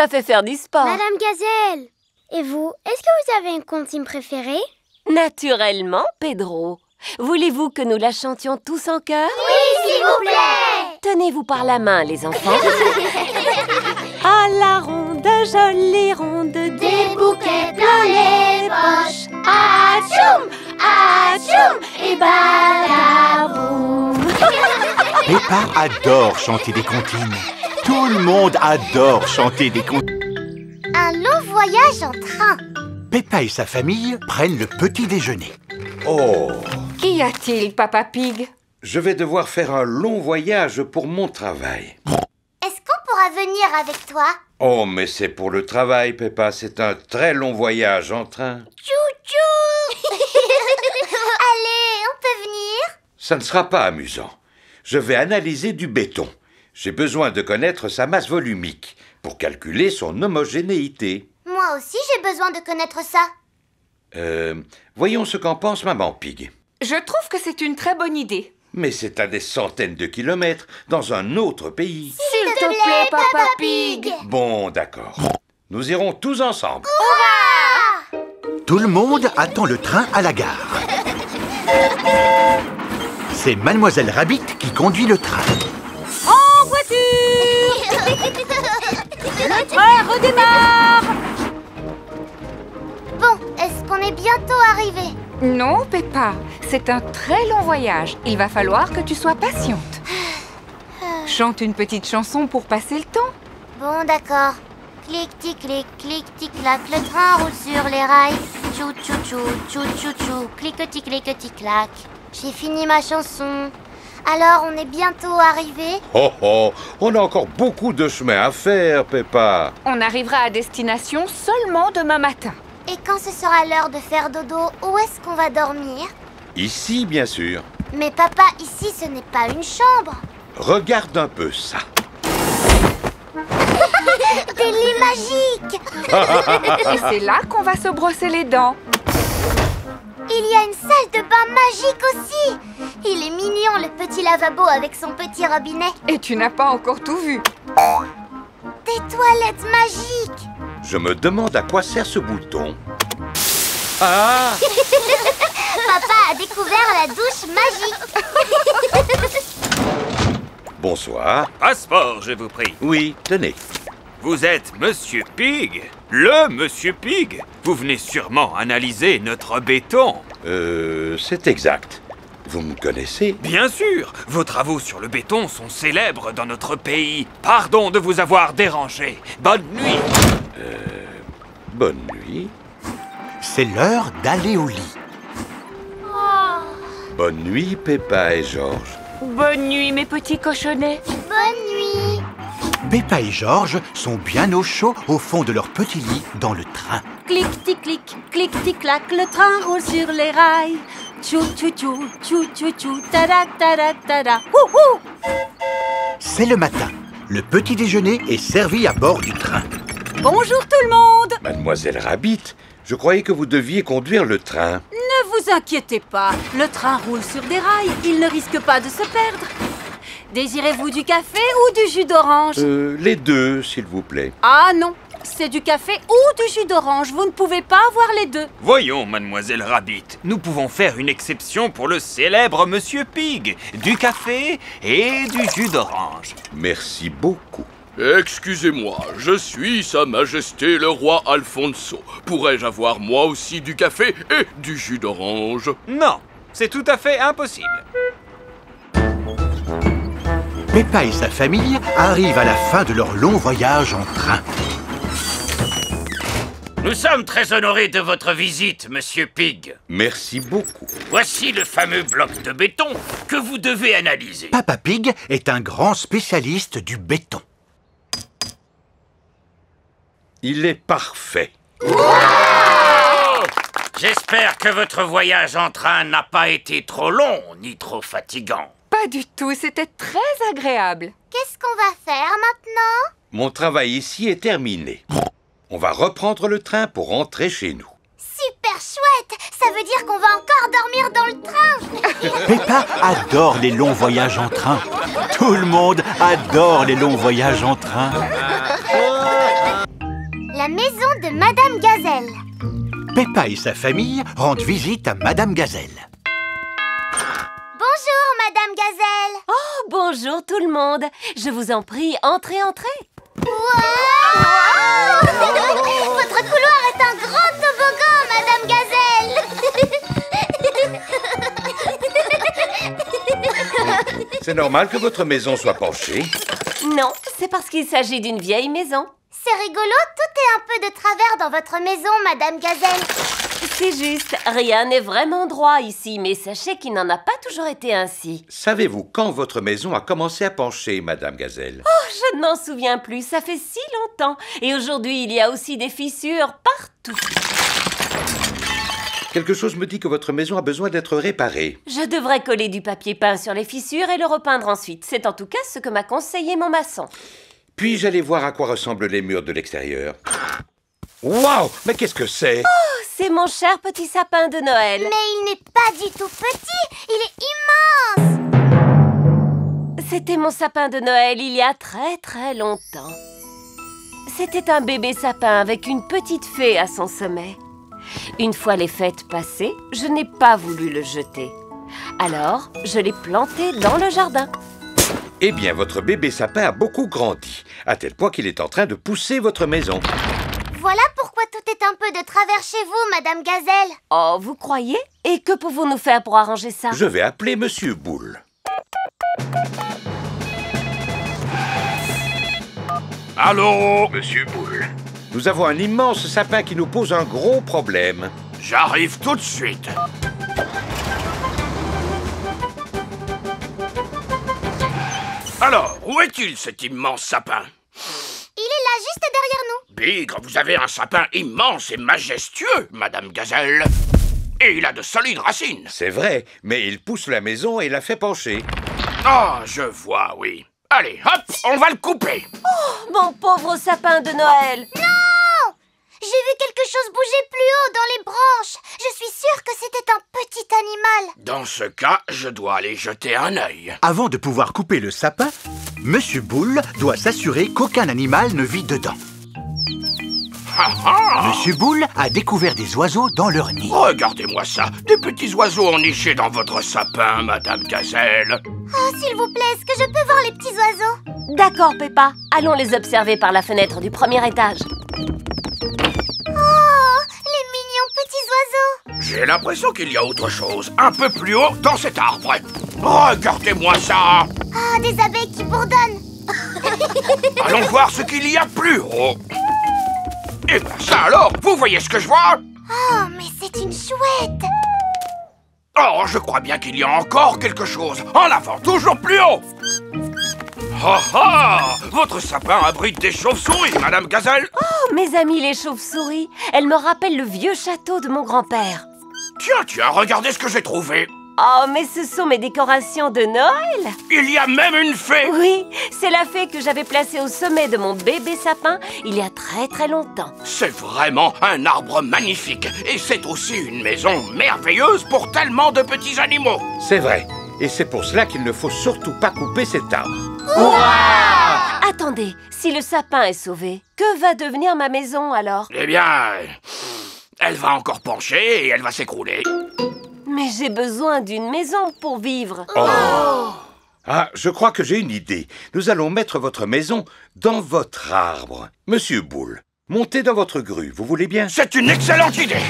a fait faire du sport. Madame Gazelle, et vous, est-ce que vous avez une comptine préférée? Naturellement, Pedro. Voulez-vous que nous la chantions tous en chœur? Oui, s'il vous plaît Tenez-vous par la main, les enfants. à la ronde, jolie ronde, Des bouquets plein les poches. Atchoum, atchoum, et badaboum. Peppa adore chanter des comptines. Tout le monde adore chanter des comptines. Un long voyage en train. Peppa et sa famille prennent le petit déjeuner. Oh Qu'y a-t-il, Papa Pig? Je vais devoir faire un long voyage pour mon travail. Est-ce qu'on pourra venir avec toi? Oh, mais c'est pour le travail, Peppa. C'est un très long voyage en train. Chouchou Allez, on peut venir? Ça ne sera pas amusant. Je vais analyser du béton. J'ai besoin de connaître sa masse volumique pour calculer son homogénéité. Moi aussi j'ai besoin de connaître ça. Euh, voyons ce qu'en pense Maman Pig. Je trouve que c'est une très bonne idée. Mais c'est à des centaines de kilomètres, dans un autre pays. S'il te plaît, Papa Pig Bon, d'accord. Nous irons tous ensemble. Tout le monde attend le train à la gare. C'est Mademoiselle Rabbit qui conduit le train. En voiture Le train redémarre Bon, est-ce qu'on est bientôt arrivé? Non, Peppa, c'est un très long voyage. Il va falloir que tu sois patiente. Chante une petite chanson pour passer le temps. Bon, d'accord. Clic, tic, clic, clic, tic, clac, le train roule sur les rails. Tchou, tchou, tchou, J'ai fini ma chanson. Alors, on est bientôt arrivé? Oh oh, on a encore beaucoup de chemin à faire, Peppa. On arrivera à destination seulement demain matin. Et quand ce sera l'heure de faire dodo, où est-ce qu'on va dormir? Ici, bien sûr. Mais papa, ici, ce n'est pas une chambre. Regarde un peu ça. Des lits magiques Et c'est là qu'on va se brosser les dents. Il y a une salle de bain magique aussi Il est mignon, le petit lavabo avec son petit robinet. Et tu n'as pas encore tout vu. Des toilettes magiques Je me demande à quoi sert ce bouton. Ah Papa a découvert la douche magique Bonsoir. Passeport, je vous prie. Oui, tenez. Vous êtes Monsieur Pig Le Monsieur Pig Vous venez sûrement analyser notre béton. Euh, c'est exact. Vous me connaissez Bien sûr Vos travaux sur le béton sont célèbres dans notre pays. Pardon de vous avoir dérangé. Bonne nuit Euh, bonne nuit. C'est l'heure d'aller au lit. Bonne nuit, Peppa et Georges. Bonne nuit, mes petits cochonnets. Peppa et Georges sont bien au chaud au fond de leur petit lit dans le train. clic, tic, clic, clic, tic, clac, le train roule sur les rails. Tchou, tchou, tchou, tchou, tchou, tchou, tada, tada, tada. Wouhou C'est le matin. Le petit déjeuner est servi à bord du train. Bonjour tout le monde Mademoiselle Rabbit, je croyais que vous deviez conduire le train. Ne vous inquiétez pas, le train roule sur des rails, il ne risque pas de se perdre. Désirez-vous du café ou du jus d'orange Euh, les deux, s'il vous plaît. Ah non, c'est du café ou du jus d'orange, vous ne pouvez pas avoir les deux. Voyons, mademoiselle Rabbit, nous pouvons faire une exception pour le célèbre Monsieur Pig. Du café et du jus d'orange. Merci beaucoup. Excusez-moi, je suis Sa Majesté le roi Alfonso. Pourrais-je avoir moi aussi du café et du jus d'orange? Non, c'est tout à fait impossible. Peppa et sa famille arrivent à la fin de leur long voyage en train. Nous sommes très honorés de votre visite, Monsieur Pig. Merci beaucoup. Voici le fameux bloc de béton que vous devez analyser. Papa Pig est un grand spécialiste du béton. Il est parfait. J'espère que votre voyage en train n'a pas été trop long ni trop fatigant. Pas du tout, c'était très agréable. Qu'est-ce qu'on va faire maintenant? Mon travail ici est terminé. On va reprendre le train pour rentrer chez nous. Super chouette Ça veut dire qu'on va encore dormir dans le train Peppa adore les longs voyages en train. Tout le monde adore les longs voyages en train. La maison de Madame Gazelle. Peppa et sa famille rendent visite à Madame Gazelle. Madame Gazelle. Oh, bonjour tout le monde. Je vous en prie, entrez, entrez. Wow Votre couloir est un grand toboggan, Madame Gazelle. C'est normal que votre maison soit penchée. Non, c'est parce qu'il s'agit d'une vieille maison. C'est rigolo, tout est un peu de travers dans votre maison, Madame Gazelle. C'est juste, rien n'est vraiment droit ici, mais sachez qu'il n'en a pas toujours été ainsi. Savez-vous quand votre maison a commencé à pencher, Madame Gazelle? Oh, je ne m'en souviens plus, ça fait si longtemps. Et aujourd'hui, il y a aussi des fissures partout. Quelque chose me dit que votre maison a besoin d'être réparée. Je devrais coller du papier peint sur les fissures et le repeindre ensuite. C'est en tout cas ce que m'a conseillé mon maçon. Puis-je aller voir à quoi ressemblent les murs de l'extérieur? Waouh Mais qu'est-ce que c'est? Oh, c'est mon cher petit sapin de Noël. Mais il n'est pas du tout petit, il est immense. C'était mon sapin de Noël il y a très très longtemps. C'était un bébé sapin avec une petite fée à son sommet. Une fois les fêtes passées, je n'ai pas voulu le jeter. Alors, je l'ai planté dans le jardin. Eh bien, votre bébé sapin a beaucoup grandi, à tel point qu'il est en train de pousser votre maison. Voilà pourquoi tout est un peu de travers chez vous, Madame Gazelle. Oh, vous croyez? Et que pouvons-nous faire pour arranger ça? Je vais appeler Monsieur Boule. Allô, Monsieur Boule Nous avons un immense sapin qui nous pose un gros problème. J'arrive tout de suite. Alors, où est-il cet immense sapin? Il est là, juste derrière vous avez un sapin immense et majestueux, Madame Gazelle. Et il a de solides racines. C'est vrai, mais il pousse la maison et la fait pencher. Ah, je vois, oui. Allez, hop, on va le couper. Oh, mon pauvre sapin de Noël Non J'ai vu quelque chose bouger plus haut dans les branches. Je suis sûre que c'était un petit animal. Dans ce cas, je dois aller jeter un œil. Avant de pouvoir couper le sapin, Monsieur Boule doit s'assurer qu'aucun animal ne vit dedans. Ah, ah Monsieur Boule a découvert des oiseaux dans leur nid. Regardez-moi ça, des petits oiseaux ennichés dans votre sapin, Madame Gazelle. Oh, s'il vous plaît, est-ce que je peux voir les petits oiseaux? D'accord, Peppa. Allons les observer par la fenêtre du premier étage. Oh, les mignons petits oiseaux J'ai l'impression qu'il y a autre chose, un peu plus haut dans cet arbre. Regardez-moi ça Ah, des abeilles qui bourdonnent Allons voir ce qu'il y a plus haut. Eh ben ça alors, vous voyez ce que je vois Oh, mais c'est une chouette. Oh, je crois bien qu'il y a encore quelque chose. En avant, toujours plus haut. Oh oh Votre sapin abrite des chauves-souris, Madame Gazelle. Oh, mes amis les chauves-souris Elles me rappellent le vieux château de mon grand-père. Tiens, tiens, regardez ce que j'ai trouvé Oh, mais ce sont mes décorations de Noël Il y a même une fée Oui, c'est la fée que j'avais placée au sommet de mon bébé sapin il y a très très longtemps. C'est vraiment un arbre magnifique Et c'est aussi une maison merveilleuse pour tellement de petits animaux C'est vrai. Et c'est pour cela qu'il ne faut surtout pas couper cet arbre. Attendez, si le sapin est sauvé, que va devenir ma maison alors? Eh bien... Elle va encore pencher et elle va s'écrouler Mais j'ai besoin d'une maison pour vivre. Ah, je crois que j'ai une idée. Nous allons mettre votre maison dans votre arbre. Monsieur Boule, montez dans votre grue, vous voulez bien? C'est une excellente idée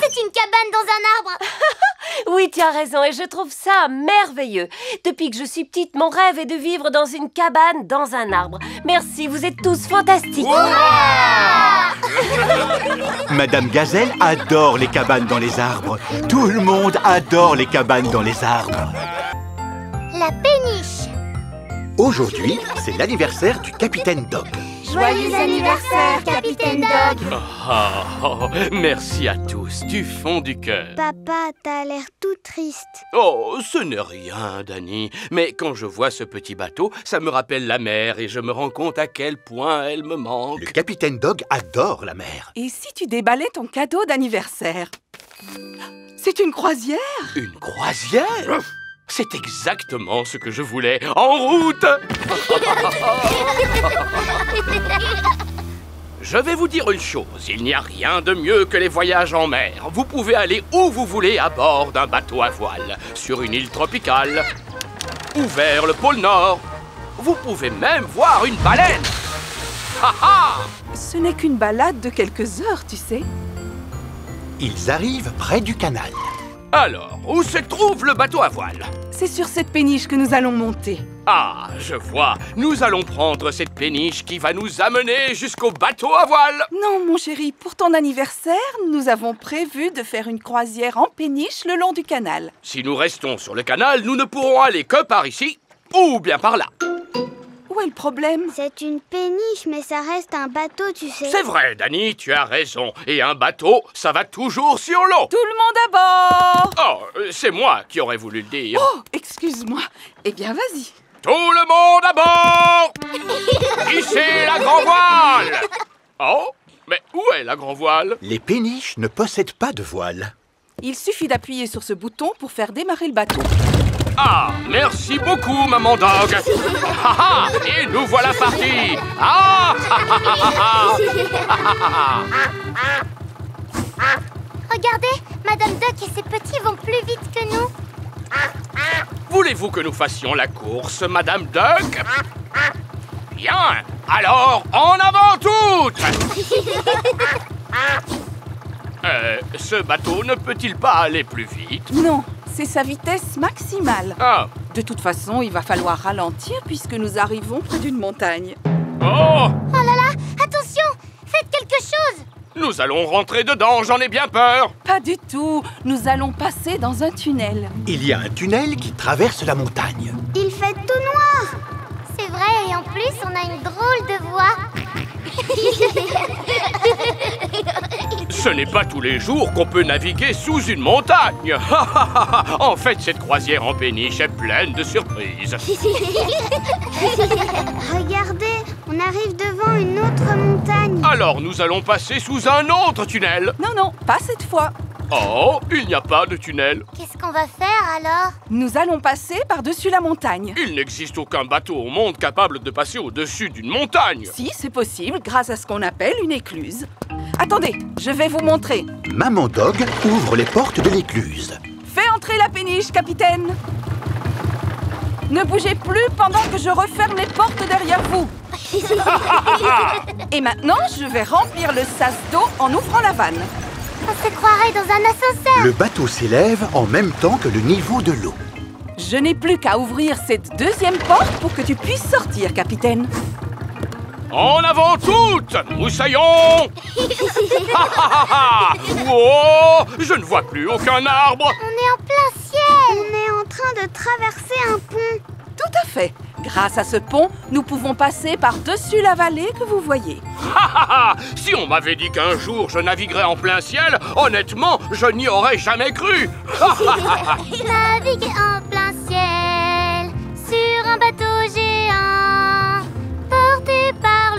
C'est une cabane dans un arbre Oui, tu as raison, et je trouve ça merveilleux. Depuis que je suis petite, mon rêve est de vivre dans une cabane, dans un arbre. Merci, vous êtes tous fantastiques. Madame Gazelle adore les cabanes dans les arbres. Tout le monde adore les cabanes dans les arbres. La péniche Aujourd'hui, c'est l'anniversaire du capitaine Dog. Joyeux anniversaire, Capitaine Dog Ah, oh, merci à tous, du fond du cœur. Papa, t'as l'air tout triste. Oh, ce n'est rien, Danny. Mais quand je vois ce petit bateau, ça me rappelle la mer et je me rends compte à quel point elle me manque. Le capitaine Dog adore la mer. Et si tu déballais ton cadeau d'anniversaire? C'est une croisière? Une croisière? C'est exactement ce que je voulais. En route Je vais vous dire une chose, il n'y a rien de mieux que les voyages en mer. Vous pouvez aller où vous voulez à bord d'un bateau à voile, sur une île tropicale, ou vers le pôle Nord. Vous pouvez même voir une baleine. Ha ha Ce n'est qu'une balade de quelques heures, tu sais. Ils arrivent près du canal. Alors, où se trouve le bateau à voile C'est sur cette péniche que nous allons monter. Ah, je vois. Nous allons prendre cette péniche qui va nous amener jusqu'au bateau à voile. Non, mon chéri, pour ton anniversaire, nous avons prévu de faire une croisière en péniche le long du canal. Si nous restons sur le canal, nous ne pourrons aller que par ici ou bien par là. Où est le problème? C'est une péniche, mais ça reste un bateau, tu sais. C'est vrai, Danny, tu as raison. Et un bateau, ça va toujours sur l'eau. Tout le monde à bord Oh, euh, c'est moi qui aurais voulu le dire. Oh, excuse-moi. Eh bien, vas-y. Tout le monde à bord Ici la grand voile? Oh, mais où est la grand voile? Les péniches ne possèdent pas de voile. Il suffit d'appuyer sur ce bouton pour faire démarrer le bateau. Ah, merci beaucoup, maman dog. Ah, et nous voilà partis. Ah. Regardez, Madame Duck et ses petits vont plus vite que nous. Voulez-vous que nous fassions la course, Madame Duck? Bien, alors en avant toutes Euh, ce bateau ne peut-il pas aller plus vite? Non, c'est sa vitesse maximale. Ah, De toute façon, il va falloir ralentir puisque nous arrivons près d'une montagne. oh Oh là là, attention Faites quelque chose Nous allons rentrer dedans, j'en ai bien peur Pas du tout. Nous allons passer dans un tunnel. Il y a un tunnel qui traverse la montagne. Il fait tout noir. C'est vrai, et en plus, on a une drôle de voix. Ce n'est pas tous les jours qu'on peut naviguer sous une montagne En fait, cette croisière en péniche est pleine de surprises Regardez, on arrive devant une autre montagne. Alors nous allons passer sous un autre tunnel Non, non, pas cette fois. Oh, il n'y a pas de tunnel Qu'est-ce qu'on va faire alors? Nous allons passer par-dessus la montagne. Il n'existe aucun bateau au monde capable de passer au-dessus d'une montagne Si, c'est possible grâce à ce qu'on appelle une écluse. Attendez, je vais vous montrer. Maman Dog ouvre les portes de l'écluse. Fais entrer la péniche, capitaine. Ne bougez plus pendant que je referme les portes derrière vous. Et maintenant, je vais remplir le sas d'eau en ouvrant la vanne. On se croirait dans un ascenseur Le bateau s'élève en même temps que le niveau de l'eau. Je n'ai plus qu'à ouvrir cette deuxième porte pour que tu puisses sortir, capitaine. En avant toutes Moussaillons Oh Je ne vois plus aucun arbre On est en plein ciel On est en train de traverser un pont Tout à fait. Grâce à ce pont, nous pouvons passer par-dessus la vallée que vous voyez. Si on m'avait dit qu'un jour je naviguerais en plein ciel, honnêtement, je n'y aurais jamais cru. Naviguer en plein ciel sur un bateau géant, porté par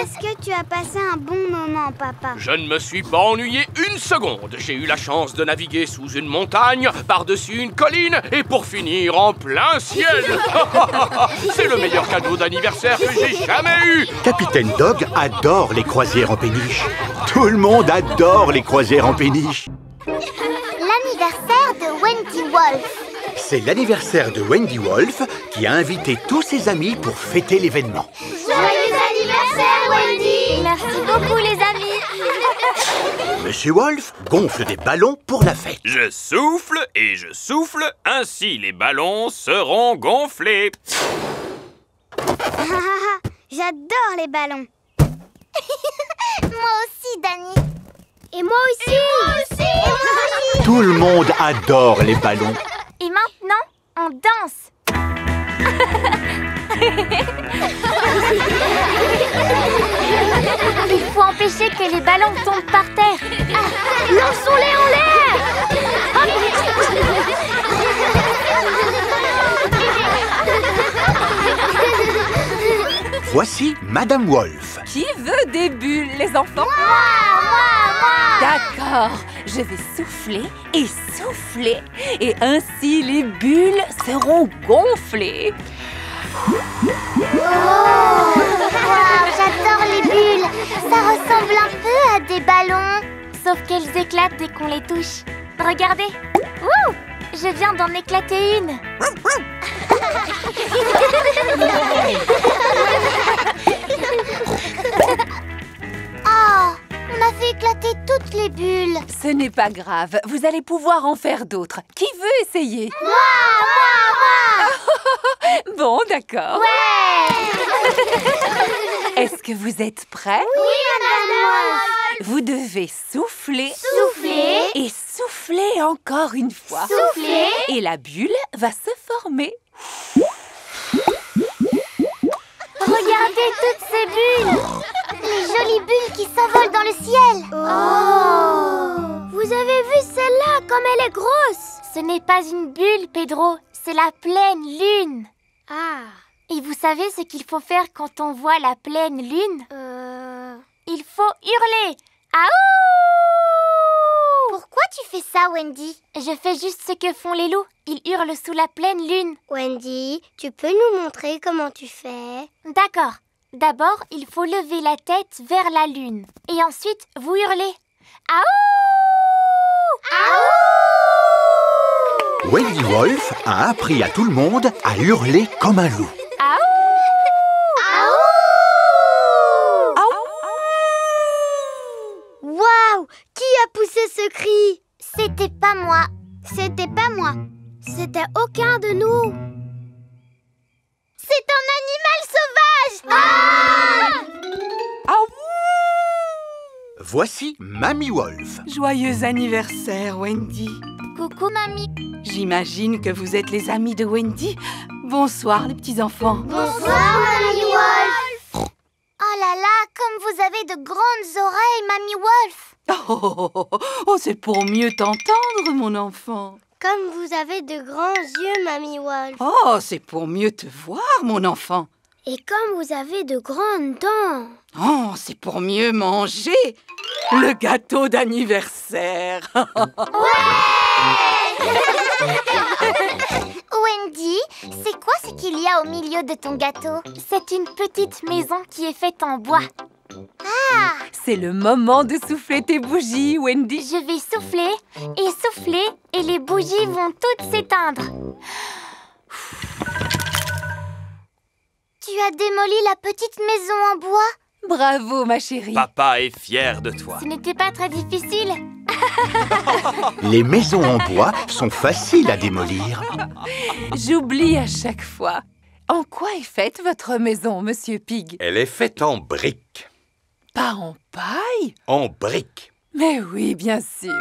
Est-ce que tu as passé un bon moment, papa? Je ne me suis pas ennuyé une seconde. J'ai eu la chance de naviguer sous une montagne, par-dessus une colline et pour finir en plein ciel. C'est le meilleur cadeau d'anniversaire que j'ai jamais eu. Capitaine Dog adore les croisières en péniche. Tout le monde adore les croisières en péniche. L'anniversaire de Wendy Wolf. C'est l'anniversaire de Wendy Wolf qui a invité tous ses amis pour fêter l'événement. Joyeux Merci beaucoup, les amis Monsieur Wolf gonfle des ballons pour la fête. Je souffle et je souffle, ainsi les ballons seront gonflés. J'adore les ballons. Moi aussi, Dani Et moi aussi Et moi aussi Et moi aussi Tout le monde adore les ballons. Et maintenant, on danse Il faut empêcher que les ballons tombent par terre. Ah, Lançons-les en l'air. Voici Madame Wolf. Qui veut des bulles, les enfants? D'accord, je vais souffler et souffler, et ainsi les bulles seront gonflées. Waouh, J'adore les bulles. Ça ressemble un peu à des ballons Sauf qu'elles éclatent dès qu'on les touche. Regardez. Je viens d'en éclater une a fait éclater toutes les bulles Ce n'est pas grave, vous allez pouvoir en faire d'autres. Qui veut essayer? Moi Moi Bon, d'accord. Ouais Est-ce que vous êtes prêts? Oui, madame Vous devez souffler. Souffler. Et souffler encore une fois. Souffler. Et la bulle va se former. Regardez toutes ces bulles. Les jolies bulles qui s'envolent dans le ciel. Oh. Vous avez vu celle-là, comme elle est grosse? Ce n'est pas une bulle, Pedro, c'est la pleine lune. Ah. Et vous savez ce qu'il faut faire quand on voit la pleine lune? Euh... Il faut hurler. Aouh Pourquoi tu fais ça, Wendy? Je fais juste ce que font les loups. Ils hurlent sous la pleine lune. Wendy, tu peux nous montrer comment tu fais? D'accord. D'abord, il faut lever la tête vers la lune. Et ensuite, vous hurlez. Aouh Wendy Wolf a appris à tout le monde à hurler comme un loup. Qui a poussé ce cri? C'était pas moi. C'était pas moi. C'était aucun de nous. C'est un animal sauvage Ah Voici Mamie Wolf. Joyeux anniversaire, Wendy. Coucou, mamie. J'imagine que vous êtes les amis de Wendy. Bonsoir, les petits-enfants. Bonsoir, mamie Wolf. Oh là là, comme vous avez de grandes oreilles, mamie Wolf. Oh, oh, oh, oh, c'est pour mieux t'entendre, mon enfant. Comme vous avez de grands yeux, Mamie Wolf. Oh, c'est pour mieux te voir, mon enfant. Et comme vous avez de grandes dents. Oh, c'est pour mieux manger le gâteau d'anniversaire. Wendy, c'est quoi ce qu'il y a au milieu de ton gâteau? C'est une petite maison qui est faite en bois. Ah C'est le moment de souffler tes bougies, Wendy. Je vais souffler et souffler et les bougies vont toutes s'éteindre. Tu as démoli la petite maison en bois? Bravo, ma chérie. Papa est fier de toi. Ce n'était pas très difficile. Les maisons en bois sont faciles à démolir. J'oublie à chaque fois. En quoi est faite votre maison, Monsieur Pig? Elle est faite en briques. Pas en paille? En briques. Mais oui, bien sûr.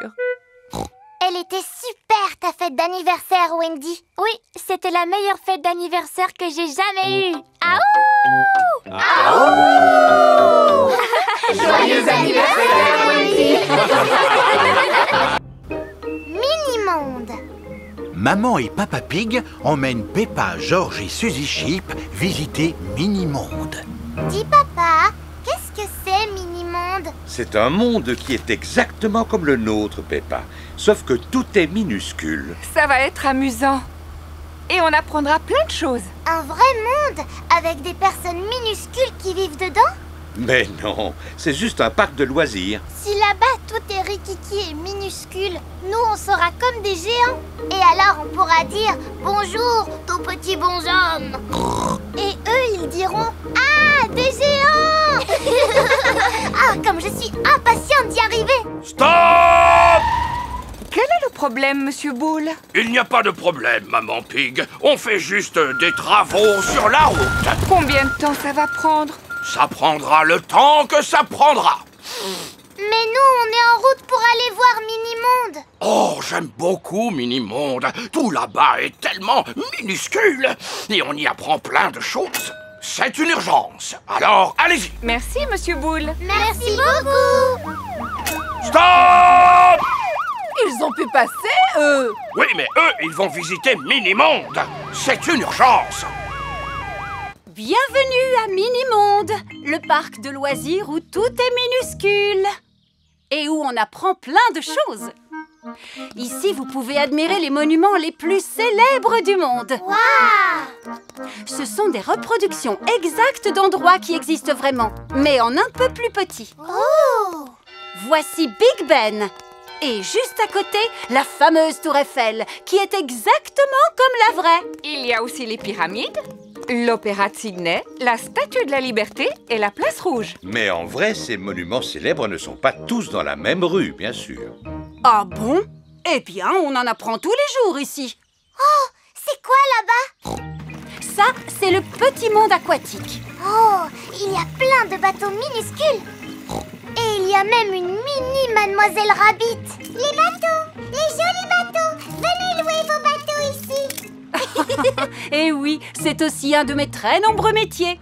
Elle était super ta fête d'anniversaire, Wendy. Oui, c'était la meilleure fête d'anniversaire que j'ai jamais eue. Aouh Aouh Joyeux anniversaire, Wendy Mini-monde Maman et Papa Pig emmènent Peppa, George et Suzy Sheep visiter Mini-monde. Dis papa, qu'est-ce que c'est Mini-monde C'est un monde qui est exactement comme le nôtre, Peppa. Sauf que tout est minuscule. Ça va être amusant. Et on apprendra plein de choses. Un vrai monde avec des personnes minuscules qui vivent dedans? Mais non, c'est juste un parc de loisirs. Si là-bas tout est rikiki et minuscule, nous on sera comme des géants. Et alors on pourra dire bonjour, tout petit bonhomme. Et eux ils diront ah des géants. ah comme je suis impatiente d'y arriver. Stop Quel est le problème, Monsieur Boule Il n'y a pas de problème, Maman Pig. On fait juste des travaux sur la route. Combien de temps ça va prendre? Ça prendra le temps que ça prendra. Mais nous, on est en route pour aller voir Mini-Monde. Oh, j'aime beaucoup Mini-Monde. Tout là-bas est tellement minuscule. Et on y apprend plein de choses. C'est une urgence. Alors, allez-y. Merci, Monsieur Boule. Merci beaucoup. Stop Ils ont pu passer, eux Oui, mais eux, ils vont visiter Mini-Monde. C'est une urgence. Bienvenue à Mini-Monde, le parc de loisirs où tout est minuscule et où on apprend plein de choses. Ici, vous pouvez admirer les monuments les plus célèbres du monde. Ce sont des reproductions exactes d'endroits qui existent vraiment, mais en un peu plus petit. Voici Big Ben. Et juste à côté, la fameuse tour Eiffel, qui est exactement comme la vraie. Il y a aussi les pyramides, l'Opéra de Sydney, la Statue de la Liberté et la Place Rouge. Mais en vrai, ces monuments célèbres ne sont pas tous dans la même rue, bien sûr. Ah bon? Eh bien, on en apprend tous les jours ici. Oh, c'est quoi là-bas? Ça, c'est le petit monde aquatique. Oh, il y a plein de bateaux minuscules. Et il y a même une mini Mademoiselle Rabbit. Les bateaux, les Et oui, c'est aussi un de mes très nombreux métiers.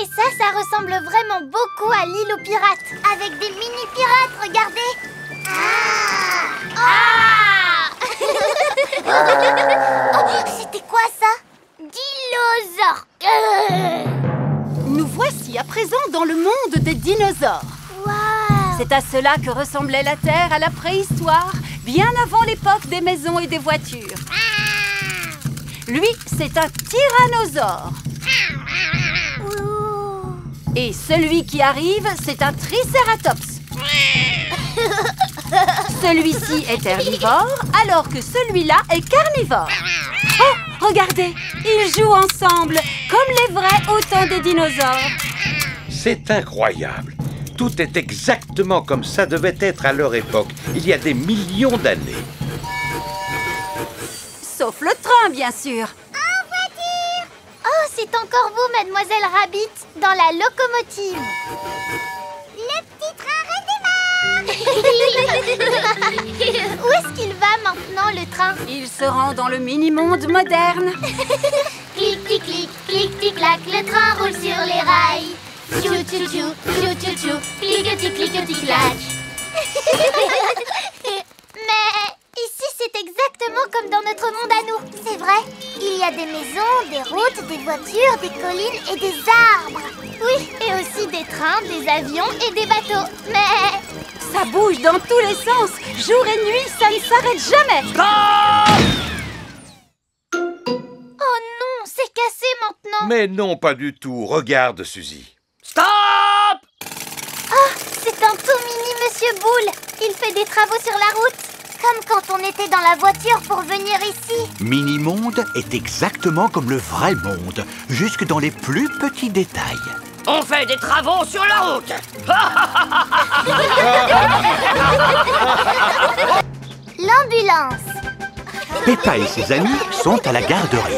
Et ça, ça ressemble vraiment beaucoup à l'île aux pirates. Avec des mini-pirates, regardez. Ah Ah oh, C'était quoi ça? Dinosaure. Nous voici à présent dans le monde des dinosaures. C'est à cela que ressemblait la Terre à la préhistoire, bien avant l'époque des maisons et des voitures. Lui, c'est un tyrannosaure. Et celui qui arrive, c'est un tricératops. Celui-ci est herbivore, alors que celui-là est carnivore. Oh, regardez, ils jouent ensemble, comme les vrais au temps des dinosaures. C'est incroyable. Tout est exactement comme ça devait être à leur époque, il y a des millions d'années. Sauf le train, bien sûr. En voiture Oh, c'est encore vous, Mademoiselle Rabbit, dans la locomotive. Le petit train redémarre Où est-ce qu'il va maintenant, le train? Il se rend dans le mini-monde moderne. Clic, clic, clic, clic, tic, clac, le train roule sur les rails. Tchou, tchou, tchou, tchou, tchou, tchou, cliqueti, cliqueti, clac. C'est exactement comme dans notre monde à nous. C'est vrai, il y a des maisons, des routes, des voitures, des collines et des arbres. Oui, et aussi des trains, des avions et des bateaux. Mais Ça bouge dans tous les sens. Jour et nuit, ça ne s'arrête jamais. Oh non, c'est cassé maintenant. Mais non, pas du tout. Regarde, Suzy. Stop Ah, c'est un tout mini Monsieur Boule. Il fait des travaux sur la route. Comme quand on était dans la voiture pour venir ici. Mini-monde est exactement comme le vrai monde, jusque dans les plus petits détails. On fait des travaux sur la route L'ambulance. Peppa et ses amis sont à la garderie.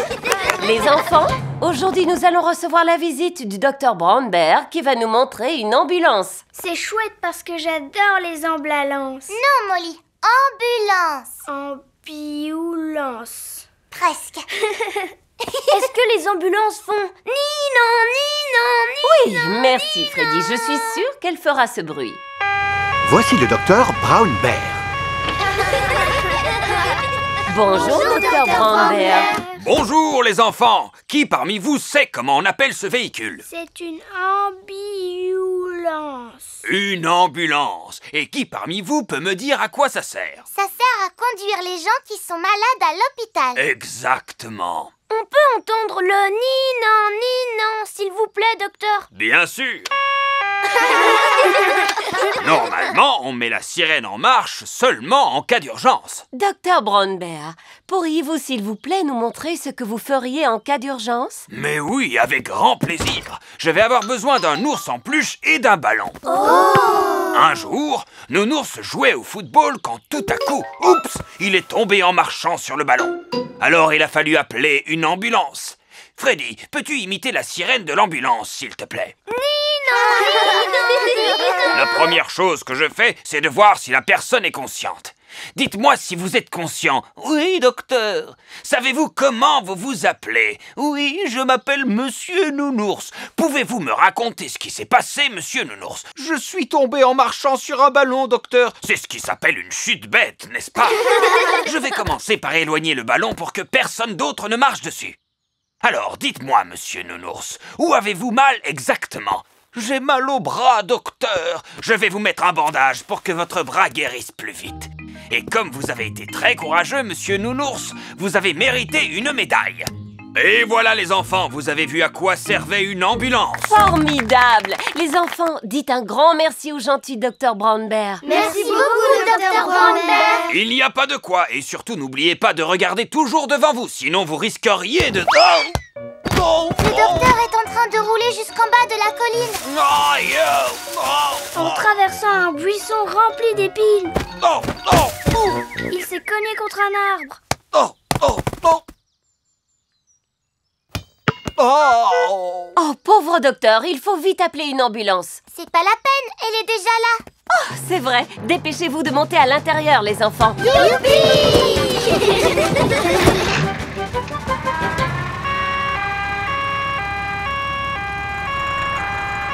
Les enfants, aujourd'hui nous allons recevoir la visite du docteur Bear qui va nous montrer une ambulance. C'est chouette parce que j'adore les ambulances. Non, Molly. Ambulance. Ambulance. Presque. Est-ce que les ambulances font ni non, ni non, ni Oui, merci Freddy, je suis sûre qu'elle fera ce bruit. Voici le docteur Brown Bear. Bonjour, docteur Brown Bear. Bonjour les enfants Qui parmi vous sait comment on appelle ce véhicule C'est une ambulance. Une ambulance Et qui parmi vous peut me dire à quoi ça sert Ça sert à conduire les gens qui sont malades à l'hôpital. Exactement On peut entendre le ni non, ni non, s'il vous plaît, docteur. Bien sûr Normalement, on met la sirène en marche seulement en cas d'urgence. Docteur Brown Bear, pourriez-vous s'il vous plaît nous montrer ce que vous feriez en cas d'urgence? Mais oui, avec grand plaisir. Je vais avoir besoin d'un ours en peluche et d'un ballon. Un jour, Nounours jouait au football quand tout à coup, oups, il est tombé en marchant sur le ballon. Alors il a fallu appeler une ambulance. Freddy, peux-tu imiter la sirène de l'ambulance, s'il te plaît? La première chose que je fais, c'est de voir si la personne est consciente. Dites-moi si vous êtes conscient. Oui, docteur. Savez-vous comment vous vous appelez? Oui, je m'appelle Monsieur Nounours. Pouvez-vous me raconter ce qui s'est passé, Monsieur Nounours? Je suis tombé en marchant sur un ballon, docteur. C'est ce qui s'appelle une chute bête, n'est-ce pas? Je vais commencer par éloigner le ballon pour que personne d'autre ne marche dessus. Alors, dites-moi, Monsieur Nounours, où avez-vous mal exactement? J'ai mal au bras, docteur. Je vais vous mettre un bandage pour que votre bras guérisse plus vite. Et comme vous avez été très courageux, Monsieur Nounours, vous avez mérité une médaille. Et voilà les enfants, vous avez vu à quoi servait une ambulance. Formidable Les enfants, dites un grand merci au gentil docteur Brown Bear. Merci beaucoup, docteur Brown Bear. Il n'y a pas de quoi, et surtout n'oubliez pas de regarder toujours devant vous, sinon vous risqueriez de... Oh Oh Le docteur est en train de rouler jusqu'en bas de la colline. Oh En traversant un buisson rempli d'épines. Oh Oh Il s'est cogné contre un arbre. Oh Oh Oh Oh Oh, pauvre docteur, il faut vite appeler une ambulance. C'est pas la peine, elle est déjà là. Oh, c'est vrai. Dépêchez-vous de monter à l'intérieur, les enfants.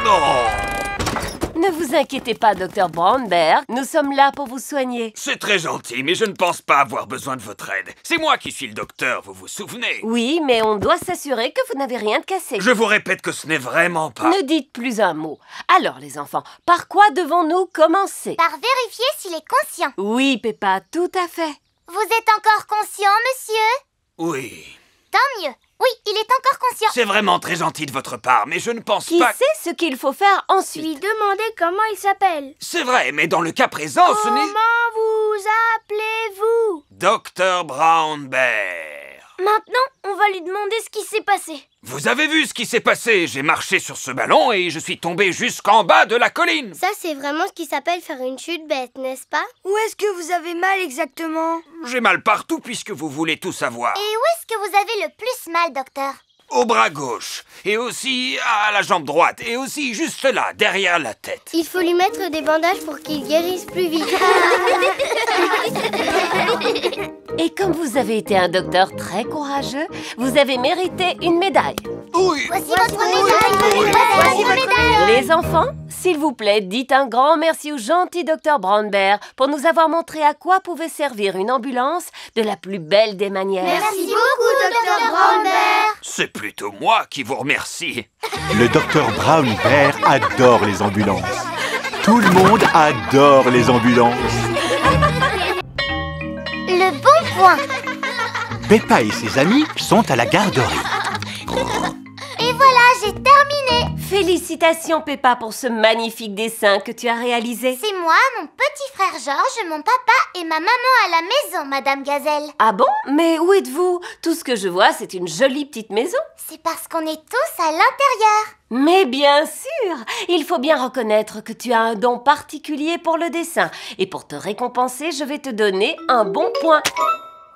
Ne vous inquiétez pas, docteur Bear. Nous sommes là pour vous soigner. C'est très gentil, mais je ne pense pas avoir besoin de votre aide. C'est moi qui suis le docteur, vous vous souvenez Oui, mais on doit s'assurer que vous n'avez rien de cassé. Je vous répète que ce n'est vraiment pas... Ne dites plus un mot. Alors, les enfants, par quoi devons-nous commencer? Par vérifier s'il est conscient. Oui, Peppa, tout à fait. Vous êtes encore conscient, monsieur? Oui. Tant mieux. Oui, il est encore conscient. C'est vraiment très gentil de votre part, mais je ne pense Qui pas... sait ce qu'il faut faire ensuite Lui demander comment il s'appelle. C'est vrai, mais dans le cas présent, ce Comment n'est... vous appelez-vous? Docteur Brown Bear. Maintenant, on va lui demander ce qui s'est passé. Vous avez vu ce qui s'est passé J'ai marché sur ce ballon et je suis tombé jusqu'en bas de la colline. Ça, c'est vraiment ce qui s'appelle faire une chute bête, n'est-ce pas? Où est-ce que vous avez mal exactement? J'ai mal partout puisque vous voulez tout savoir. Et où est-ce que vous avez le plus mal, docteur? Au bras gauche, et aussi à la jambe droite, et aussi juste là, derrière la tête. Il faut lui mettre des bandages pour qu'il guérisse plus vite. Et comme vous avez été un docteur très courageux, vous avez mérité une médaille. Oui. Voici votre médaille. Voici votre médaille. Les enfants, s'il vous plaît, dites un grand merci au gentil docteur Bear pour nous avoir montré à quoi pouvait servir une ambulance de la plus belle des manières. Merci beaucoup, docteur. C'est plutôt moi qui vous remercie. Le docteur Brown Bear adore les ambulances. Tout le monde adore les ambulances. Le bon point. Peppa et ses amis sont à la garderie. Terminé. Félicitations Peppa pour ce magnifique dessin que tu as réalisé. C'est moi, mon petit frère Georges, mon papa et ma maman à la maison, Madame Gazelle. Ah bon? Mais où êtes-vous? Tout ce que je vois, c'est une jolie petite maison. C'est parce qu'on est tous à l'intérieur. Mais bien sûr Il faut bien reconnaître que tu as un don particulier pour le dessin. Et pour te récompenser, je vais te donner un bon point.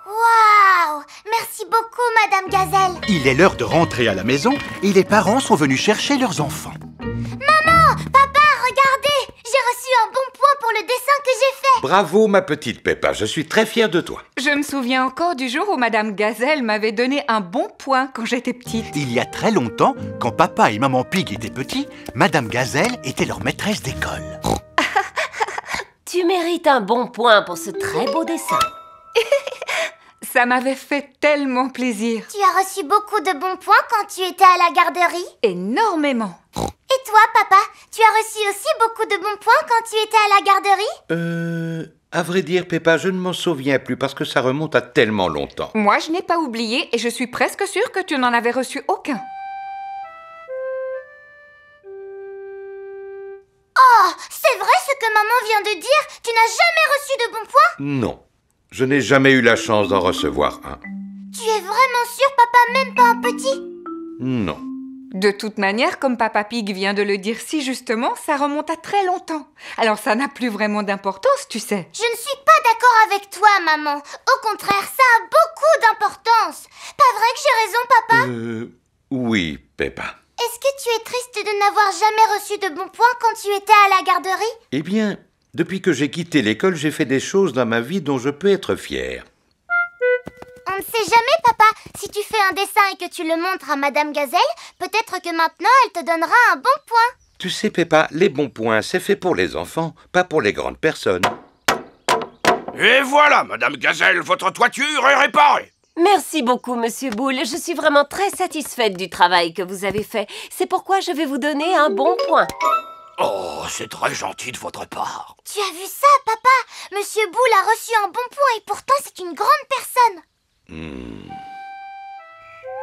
Waouh Merci beaucoup, Madame Gazelle. Il est l'heure de rentrer à la maison et les parents sont venus chercher leurs enfants. Maman Papa, regardez J'ai reçu un bon point pour le dessin que j'ai fait. Bravo, ma petite Peppa. Je suis très fier de toi. Je me souviens encore du jour où Madame Gazelle m'avait donné un bon point quand j'étais petite. Il y a très longtemps, quand papa et maman Pig étaient petits, Madame Gazelle était leur maîtresse d'école. Tu mérites un bon point pour ce très beau dessin. Ça m'avait fait tellement plaisir. Tu as reçu beaucoup de bons points quand tu étais à la garderie Énormément. Et toi, papa Tu as reçu aussi beaucoup de bons points quand tu étais à la garderie? Euh... À vrai dire, Peppa, je ne m'en souviens plus parce que ça remonte à tellement longtemps. Moi, je n'ai pas oublié et je suis presque sûre que tu n'en avais reçu aucun. Oh C'est vrai ce que maman vient de dire Tu n'as jamais reçu de bons points? Non. Je n'ai jamais eu la chance d'en recevoir un. Tu es vraiment sûr, papa, même pas un petit? Non. De toute manière, comme Papa Pig vient de le dire si justement, ça remonte à très longtemps. Alors ça n'a plus vraiment d'importance, tu sais. Je ne suis pas d'accord avec toi, maman. Au contraire, ça a beaucoup d'importance. Pas vrai que j'ai raison, papa? Euh... Oui, Peppa. Est-ce que tu es triste de n'avoir jamais reçu de bons points quand tu étais à la garderie? Eh bien, depuis que j'ai quitté l'école, j'ai fait des choses dans ma vie dont je peux être fier. On ne sait jamais, papa. Si tu fais un dessin et que tu le montres à Madame Gazelle, peut-être que maintenant elle te donnera un bon point. Tu sais, Peppa, les bons points, c'est fait pour les enfants, pas pour les grandes personnes. Et voilà, Madame Gazelle, votre toiture est réparée. Merci beaucoup, Monsieur Boule. Je suis vraiment très satisfaite du travail que vous avez fait. C'est pourquoi je vais vous donner un bon point. Oh, c'est très gentil de votre part. Tu as vu ça, papa? Monsieur Boule a reçu un bon point et pourtant c'est une grande personne.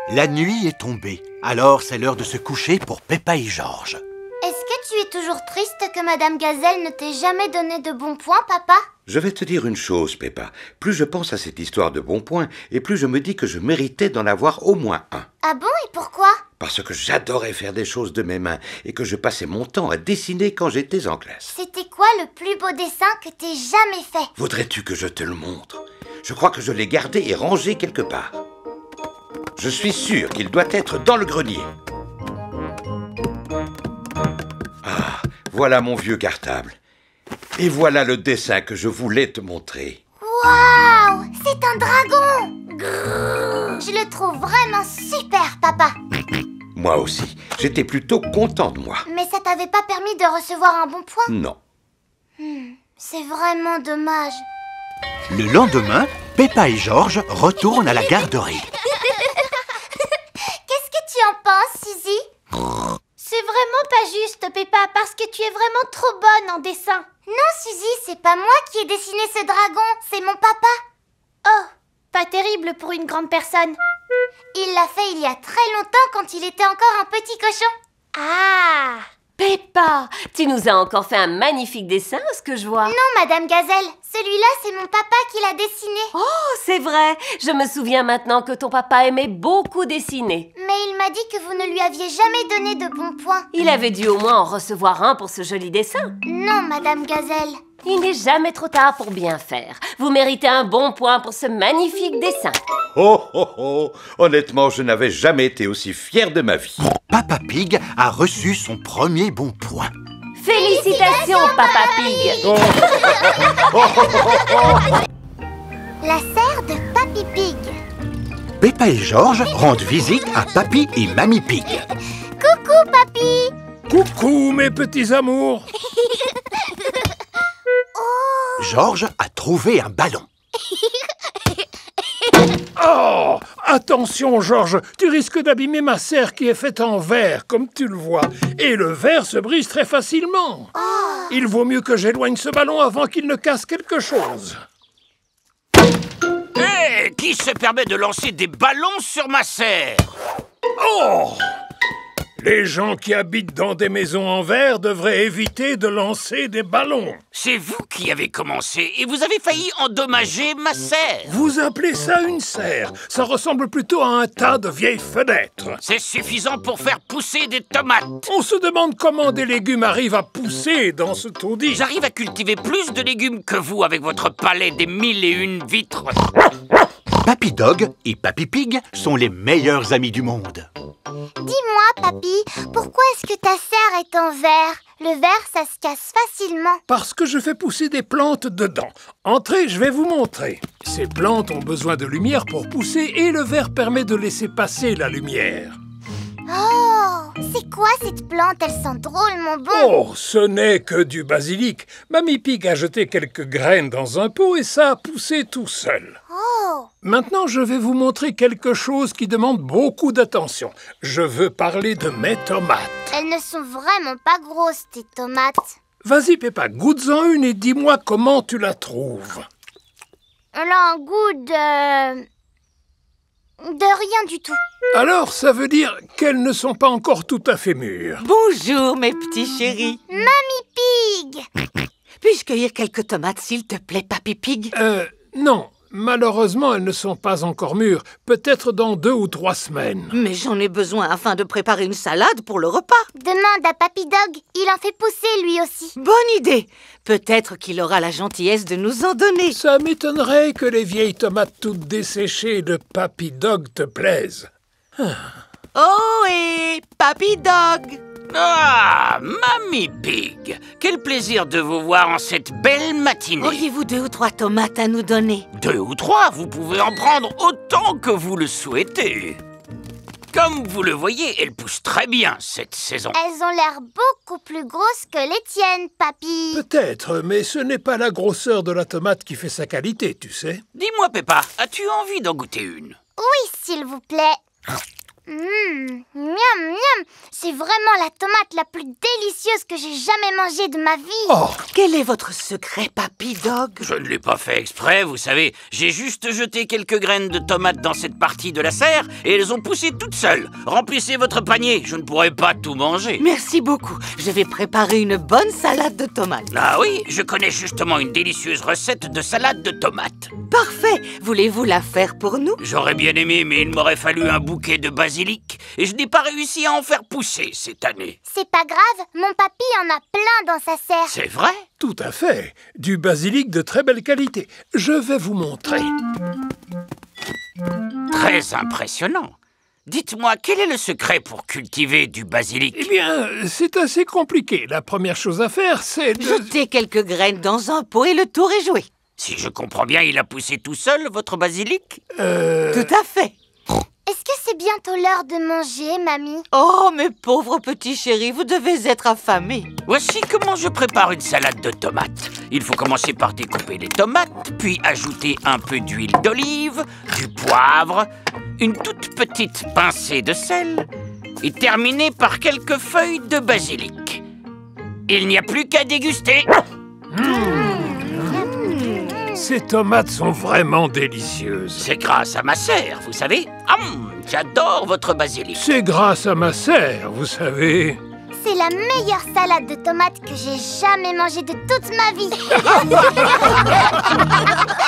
La nuit est tombée, alors c'est l'heure de se coucher pour Peppa et Georges. Est-ce que tu es toujours triste que Madame Gazelle ne t'ait jamais donné de bons points, papa? Je vais te dire une chose, Peppa. Plus je pense à cette histoire de bons points, et plus je me dis que je méritais d'en avoir au moins un. Ah bon et pourquoi? Parce que j'adorais faire des choses de mes mains, et que je passais mon temps à dessiner quand j'étais en classe. C'était quoi le plus beau dessin que t'aies jamais fait? Voudrais-tu que je te le montre? Je crois que je l'ai gardé et rangé quelque part. Je suis sûr qu'il doit être dans le grenier. Ah, voilà mon vieux cartable. Et voilà le dessin que je voulais te montrer. Waouh C'est un dragon Grrr. Je le trouve vraiment super, papa. Moi aussi, j'étais plutôt content de moi. Mais ça t'avait pas permis de recevoir un bon point Non. Hmm, C'est vraiment dommage. Le lendemain, Peppa et Georges retournent à la garderie. Qu'est-ce que tu en penses, Suzy? C'est vraiment pas juste, Peppa, parce que tu es vraiment trop bonne en dessin. Non, Suzy, c'est pas moi qui ai dessiné ce dragon, c'est mon papa. Oh, pas terrible pour une grande personne. Il l'a fait il y a très longtemps quand il était encore un petit cochon. Ah Peppa, tu nous as encore fait un magnifique dessin, ce que je vois. Non, Madame Gazelle, celui-là, c'est mon papa qui l'a dessiné. Oh, c'est vrai. Je me souviens maintenant que ton papa aimait beaucoup dessiner. Mais il m'a dit que vous ne lui aviez jamais donné de bons points. Il avait dû au moins en recevoir un pour ce joli dessin. Non, Madame Gazelle. Il n'est jamais trop tard pour bien faire. Vous méritez un bon point pour ce magnifique dessin. Oh oh oh Honnêtement, je n'avais jamais été aussi fier de ma vie. Papa Pig a reçu son premier bon point. Félicitations, Papa Pig La serre de Papy Pig. Peppa et Georges rendent visite à Papy et Mamie Pig. Coucou, Papy Coucou, mes petits amours Georges a trouvé un ballon. Oh Attention, Georges, tu risques d'abîmer ma serre qui est faite en verre, comme tu le vois. Et le verre se brise très facilement. Il vaut mieux que j'éloigne ce ballon avant qu'il ne casse quelque chose. Hé Qui se permet de lancer des ballons sur ma serre? Oh Les gens qui habitent dans des maisons en verre devraient éviter de lancer des ballons. C'est vous qui avez commencé et vous avez failli endommager ma serre. Vous appelez ça une serre Ça ressemble plutôt à un tas de vieilles fenêtres. C'est suffisant pour faire pousser des tomates. On se demande comment des légumes arrivent à pousser dans ce taudis. J'arrive à cultiver plus de légumes que vous avec votre palais des mille et une vitres. Papy Dog et Papy Pig sont les meilleurs amis du monde. Dis-moi, papy, pourquoi est-ce que ta serre est en verre? Le verre, ça se casse facilement. Parce que je fais pousser des plantes dedans. Entrez, je vais vous montrer. Ces plantes ont besoin de lumière pour pousser et le verre permet de laisser passer la lumière. Oh C'est quoi cette plante? Elle sent drôlement bon Oh, ce n'est que du basilic. Mamie Pig a jeté quelques graines dans un pot et ça a poussé tout seul. Oh Maintenant, je vais vous montrer quelque chose qui demande beaucoup d'attention. Je veux parler de mes tomates. Elles ne sont vraiment pas grosses, tes tomates. Vas-y, Peppa, goûte-en une et dis-moi comment tu la trouves. Elle a un goût de... de rien du tout. Alors, ça veut dire qu'elles ne sont pas encore tout à fait mûres. Bonjour, mes petits chéris. Mamie Pig Puis-je cueillir quelques tomates, s'il te plaît, Papy Pig? Euh, non. Malheureusement, elles ne sont pas encore mûres. Peut-être dans deux ou trois semaines. Mais j'en ai besoin afin de préparer une salade pour le repas. Demande à Papy Dog, il en fait pousser lui aussi. Bonne idée Peut-être qu'il aura la gentillesse de nous en donner. Ça m'étonnerait que les vieilles tomates toutes desséchées de Papy Dog te plaisent. Oh, et Papy Dog Ah, Mamie Pig Quel plaisir de vous voir en cette belle matinée. Auriez-vous deux ou trois tomates à nous donner? Deux ou trois, vous pouvez en prendre autant que vous le souhaitez. Comme vous le voyez, elles poussent très bien cette saison. Elles ont l'air beaucoup plus grosses que les tiennes, papy. Peut-être, mais ce n'est pas la grosseur de la tomate qui fait sa qualité, tu sais. Dis-moi, Peppa, as-tu envie d'en goûter une? Oui, s'il vous plaît. Hum, miam, miam. C'est vraiment la tomate la plus délicieuse que j'ai jamais mangée de ma vie. Oh, Quel est votre secret, Papy Dog? Je ne l'ai pas fait exprès, vous savez. J'ai juste jeté quelques graines de tomates dans cette partie de la serre et elles ont poussé toutes seules. Remplissez votre panier, je ne pourrai pas tout manger. Merci beaucoup. Je vais préparer une bonne salade de tomates. Ah oui, je connais justement une délicieuse recette de salade de tomates. Parfait. Voulez-vous la faire pour nous? J'aurais bien aimé, mais il m'aurait fallu un bouquet de basilic et je n'ai pas réussi à en faire pousser cette année. C'est pas grave, mon papy en a plein dans sa serre. C'est vrai? Tout à fait. Du basilic de très belle qualité. Je vais vous montrer. Très impressionnant. Dites-moi, quel est le secret pour cultiver du basilic? Eh bien, c'est assez compliqué. La première chose à faire, c'est de... Jetez quelques graines dans un pot et le tour est joué. Si je comprends bien, il a poussé tout seul, votre basilic? Euh... Tout à fait. Est-ce que c'est bientôt l'heure de manger, mamie Oh, mes pauvres petits chéris, vous devez être affamés. Voici comment je prépare une salade de tomates. Il faut commencer par découper les tomates, puis ajouter un peu d'huile d'olive, du poivre, une toute petite pincée de sel, et terminer par quelques feuilles de basilic. Il n'y a plus qu'à déguster. Ces tomates sont vraiment délicieuses. C'est grâce à ma serre, vous savez. Hum, J'adore votre basilic. C'est grâce à ma serre, vous savez. C'est la meilleure salade de tomates que j'ai jamais mangée de toute ma vie.